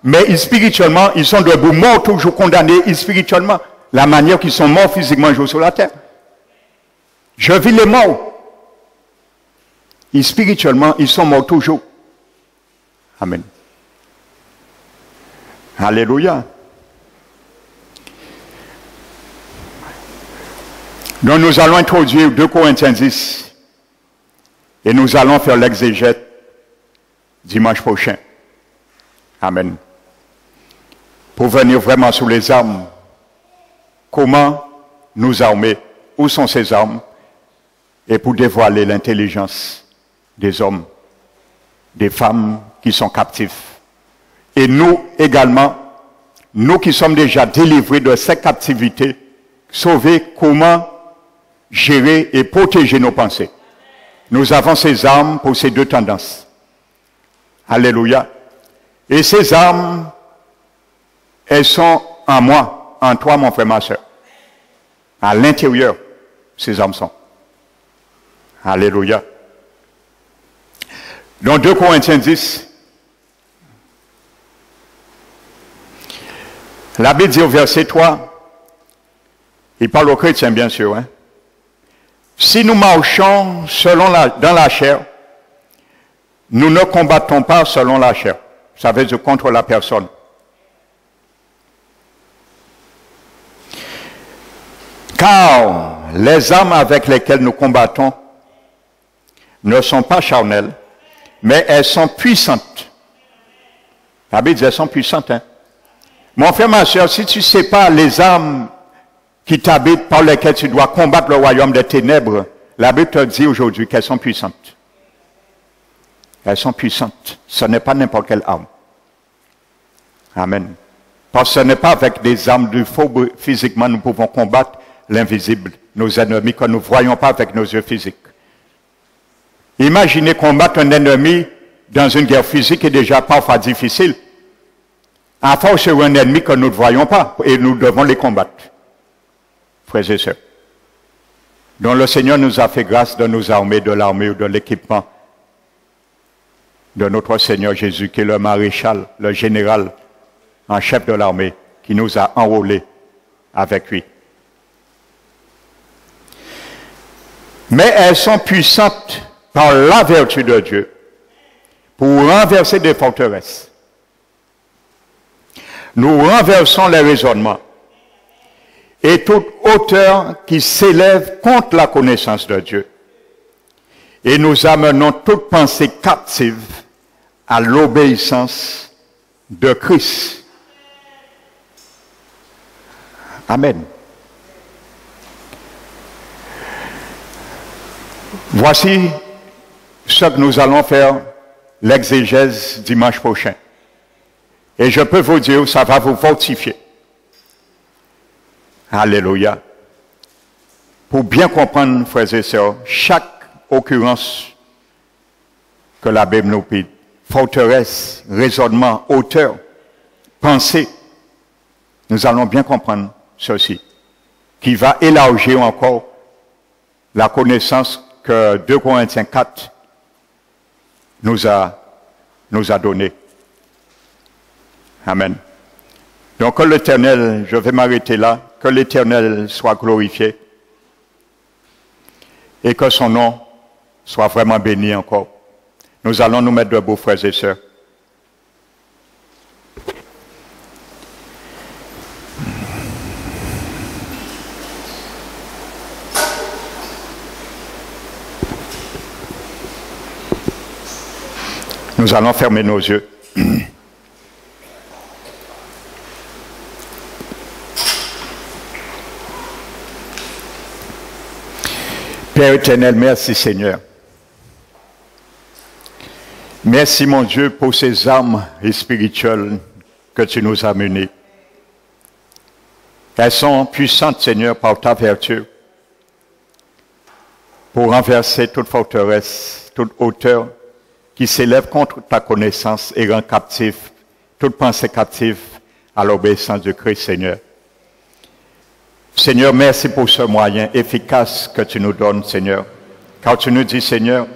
mais spirituellement, ils sont debout, morts, toujours condamnés spirituellement. La manière qu'ils sont morts physiquement jour sur la terre. Je vis les morts. Et spirituellement, ils sont morts toujours. Amen. Alléluia. Donc nous allons introduire 2 Corinthiens 10 et nous allons faire l'exégète dimanche prochain. Amen. Pour venir vraiment sous les armes. Comment nous armer? Où sont ces armes? Et pour dévoiler l'intelligence des hommes, des femmes qui sont captifs. Et nous également, nous qui sommes déjà délivrés de cette captivité, sauver comment gérer et protéger nos pensées? Nous avons ces armes pour ces deux tendances. Alléluia. Et ces armes, elles sont en moi, en toi, mon frère, ma soeur. À l'intérieur, ces armes sont. Alléluia. Dans 2 Corinthiens 10, la Bible dit au verset 3, il parle aux chrétiens bien sûr, hein, si nous marchons selon la, dans la chair, nous ne combattons pas selon la chair. Ça veut dire contre la personne. Car les armes avec lesquelles nous combattons ne sont pas charnelles, mais elles sont puissantes. La Bible dit elles sont puissantes. Hein? Mon frère, ma soeur, si tu sais pas les armes qui t'habitent, par lesquelles tu dois combattre le royaume des ténèbres, la Bible te dit aujourd'hui qu'elles sont puissantes. Elles sont puissantes. Ce n'est pas n'importe quelle arme. Amen. Parce que ce n'est pas avec des armes du faux physiquement nous pouvons combattre l'invisible, nos ennemis que nous ne voyons pas avec nos yeux physiques. Imaginez combattre un ennemi dans une guerre physique est déjà parfois difficile. À force, c'est un ennemi que nous ne voyons pas et nous devons les combattre et dont le Seigneur nous a fait grâce de nous armer de l'armée ou de l'équipement de notre Seigneur Jésus, qui est le maréchal, le général en chef de l'armée, qui nous a enrôlés avec lui. Mais elles sont puissantes par la vertu de Dieu pour renverser des forteresses. Nous renversons les raisonnements et toute hauteur qui s'élève contre la connaissance de Dieu. Et nous amenons toute pensée captive à l'obéissance de Christ. Amen. Voici ce que nous allons faire l'exégèse dimanche prochain. Et je peux vous dire, ça va vous fortifier. Alléluia. Pour bien comprendre, frères et sœurs, chaque occurrence que la Bible nous dit, forteresse, raisonnement, hauteur, pensée, nous allons bien comprendre ceci, qui va élargir encore la connaissance que 2 Corinthiens 4 nous a, nous a donnée. Amen. Donc, l'Éternel, je vais m'arrêter là, que l'Éternel soit glorifié et que son nom soit vraiment béni encore. Nous allons nous mettre debout, frères et sœurs. Nous allons fermer nos yeux. Père éternel, merci Seigneur. Merci mon Dieu pour ces âmes spirituelles que tu nous as menées. Elles sont puissantes, Seigneur, par ta vertu, pour renverser toute forteresse, toute hauteur qui s'élève contre ta connaissance et rend captif toute pensée captive à l'obéissance de Christ, Seigneur. Seigneur, merci pour ce moyen efficace que tu nous donnes, Seigneur. Car tu nous dis, Seigneur,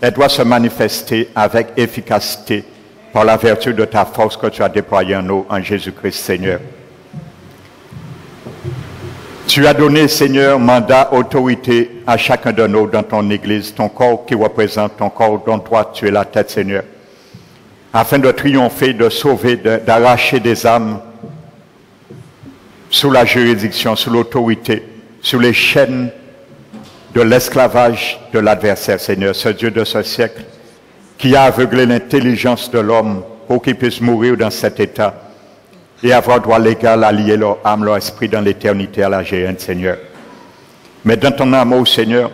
elle doit se manifester avec efficacité par la vertu de ta force que tu as déployée en nous, en Jésus-Christ, Seigneur. Tu as donné, Seigneur, mandat, autorité à chacun de nous dans ton Église, ton corps qui représente ton corps dont toi tu es la tête, Seigneur, afin de triompher, de sauver, d'arracher des âmes sous la juridiction, sous l'autorité, sous les chaînes de l'esclavage de l'adversaire, Seigneur, ce Dieu de ce siècle, qui a aveuglé l'intelligence de l'homme pour qu'il puisse mourir dans cet état et avoir droit légal à lier leur âme, leur esprit dans l'éternité à la géante, Seigneur. Mais dans ton amour, Seigneur,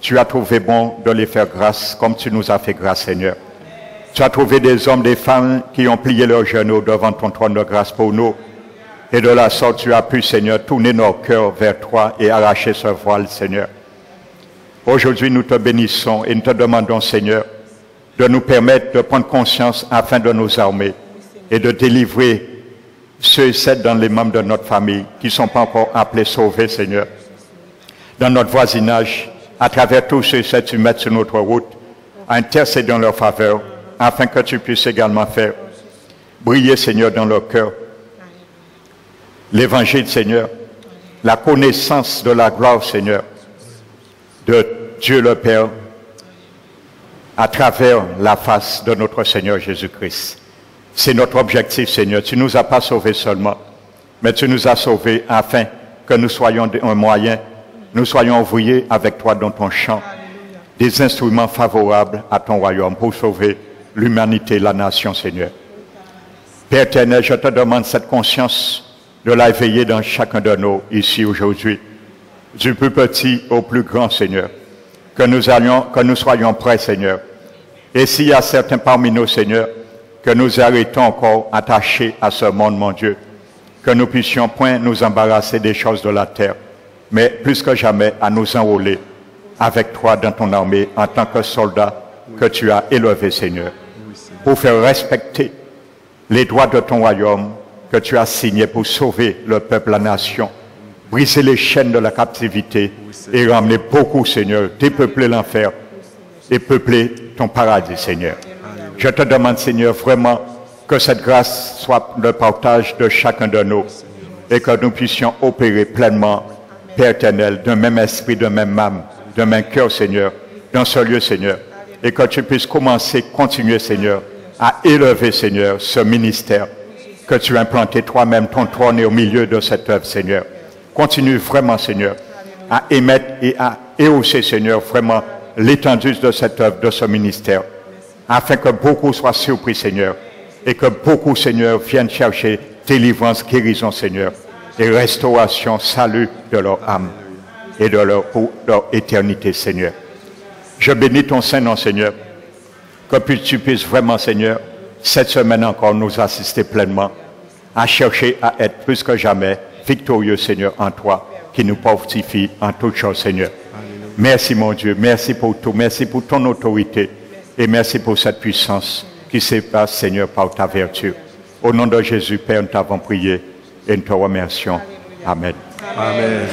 tu as trouvé bon de les faire grâce comme tu nous as fait grâce, Seigneur. Tu as trouvé des hommes, des femmes qui ont plié leurs genoux devant ton trône de grâce pour nous. Et de la sorte, tu as pu, Seigneur, tourner nos cœurs vers toi et arracher ce voile, Seigneur. Aujourd'hui, nous te bénissons et nous te demandons, Seigneur, de nous permettre de prendre conscience afin de nous armer et de délivrer ceux et celles dans les membres de notre famille qui ne sont pas encore appelés sauvés, Seigneur, dans notre voisinage, à travers tous ceux et celles que tu mets sur notre route, intercéder en leur faveur, afin que tu puisses également faire briller, Seigneur, dans leur cœur l'évangile, Seigneur, la connaissance de la gloire, Seigneur, de Dieu le Père, à travers la face de notre Seigneur Jésus-Christ. C'est notre objectif, Seigneur. Tu ne nous as pas sauvés seulement, mais tu nous as sauvés afin que nous soyons un moyen, nous soyons ouvriers avec toi dans ton champ, des instruments favorables à ton royaume pour sauver l'humanité, la nation, Seigneur. Père éternel, je te demande cette conscience de la veiller dans chacun de nous ici aujourd'hui, du plus petit au plus grand, Seigneur. Que nous allions, que nous soyons prêts, Seigneur. Et s'il y a certains parmi nous, Seigneur, que nous arrêtons encore attachés à ce monde, mon Dieu, que nous puissions point nous embarrasser des choses de la terre, mais plus que jamais à nous enrôler avec toi dans ton armée en tant que soldat que tu as élevé, Seigneur, pour faire respecter les droits de ton royaume que tu as signé pour sauver le peuple, la nation, briser les chaînes de la captivité et ramener beaucoup, Seigneur, dépeupler l'enfer et peupler ton paradis, Seigneur. Je te demande, Seigneur, vraiment que cette grâce soit le partage de chacun de nous et que nous puissions opérer pleinement, Père éternel, d'un même esprit, d'un même âme, d'un même cœur, Seigneur, dans ce lieu, Seigneur. Et que tu puisses commencer, continuer, Seigneur, à élever, Seigneur, ce ministère que tu as implanté toi-même, ton trône est au milieu de cette œuvre, Seigneur. Continue vraiment, Seigneur, à émettre et à éhausser, Seigneur, vraiment l'étendue de cette œuvre, de ce ministère afin que beaucoup soient surpris, Seigneur, et que beaucoup, Seigneur, viennent chercher délivrance, guérison, Seigneur, et restauration, salut de leur âme et de leur, éternité, Seigneur. Je bénis ton Saint-Nom, Seigneur, que tu puisses vraiment, Seigneur, cette semaine encore nous assister pleinement à chercher à être plus que jamais victorieux, Seigneur, en toi, qui nous fortifie en toutes choses, Seigneur. Merci, mon Dieu. Merci pour tout. Merci pour ton autorité. Et merci pour cette puissance qui se passe, Seigneur, par ta vertu. Au nom de Jésus, Père, nous t'avons prié et nous te remercions. Amen. Amen.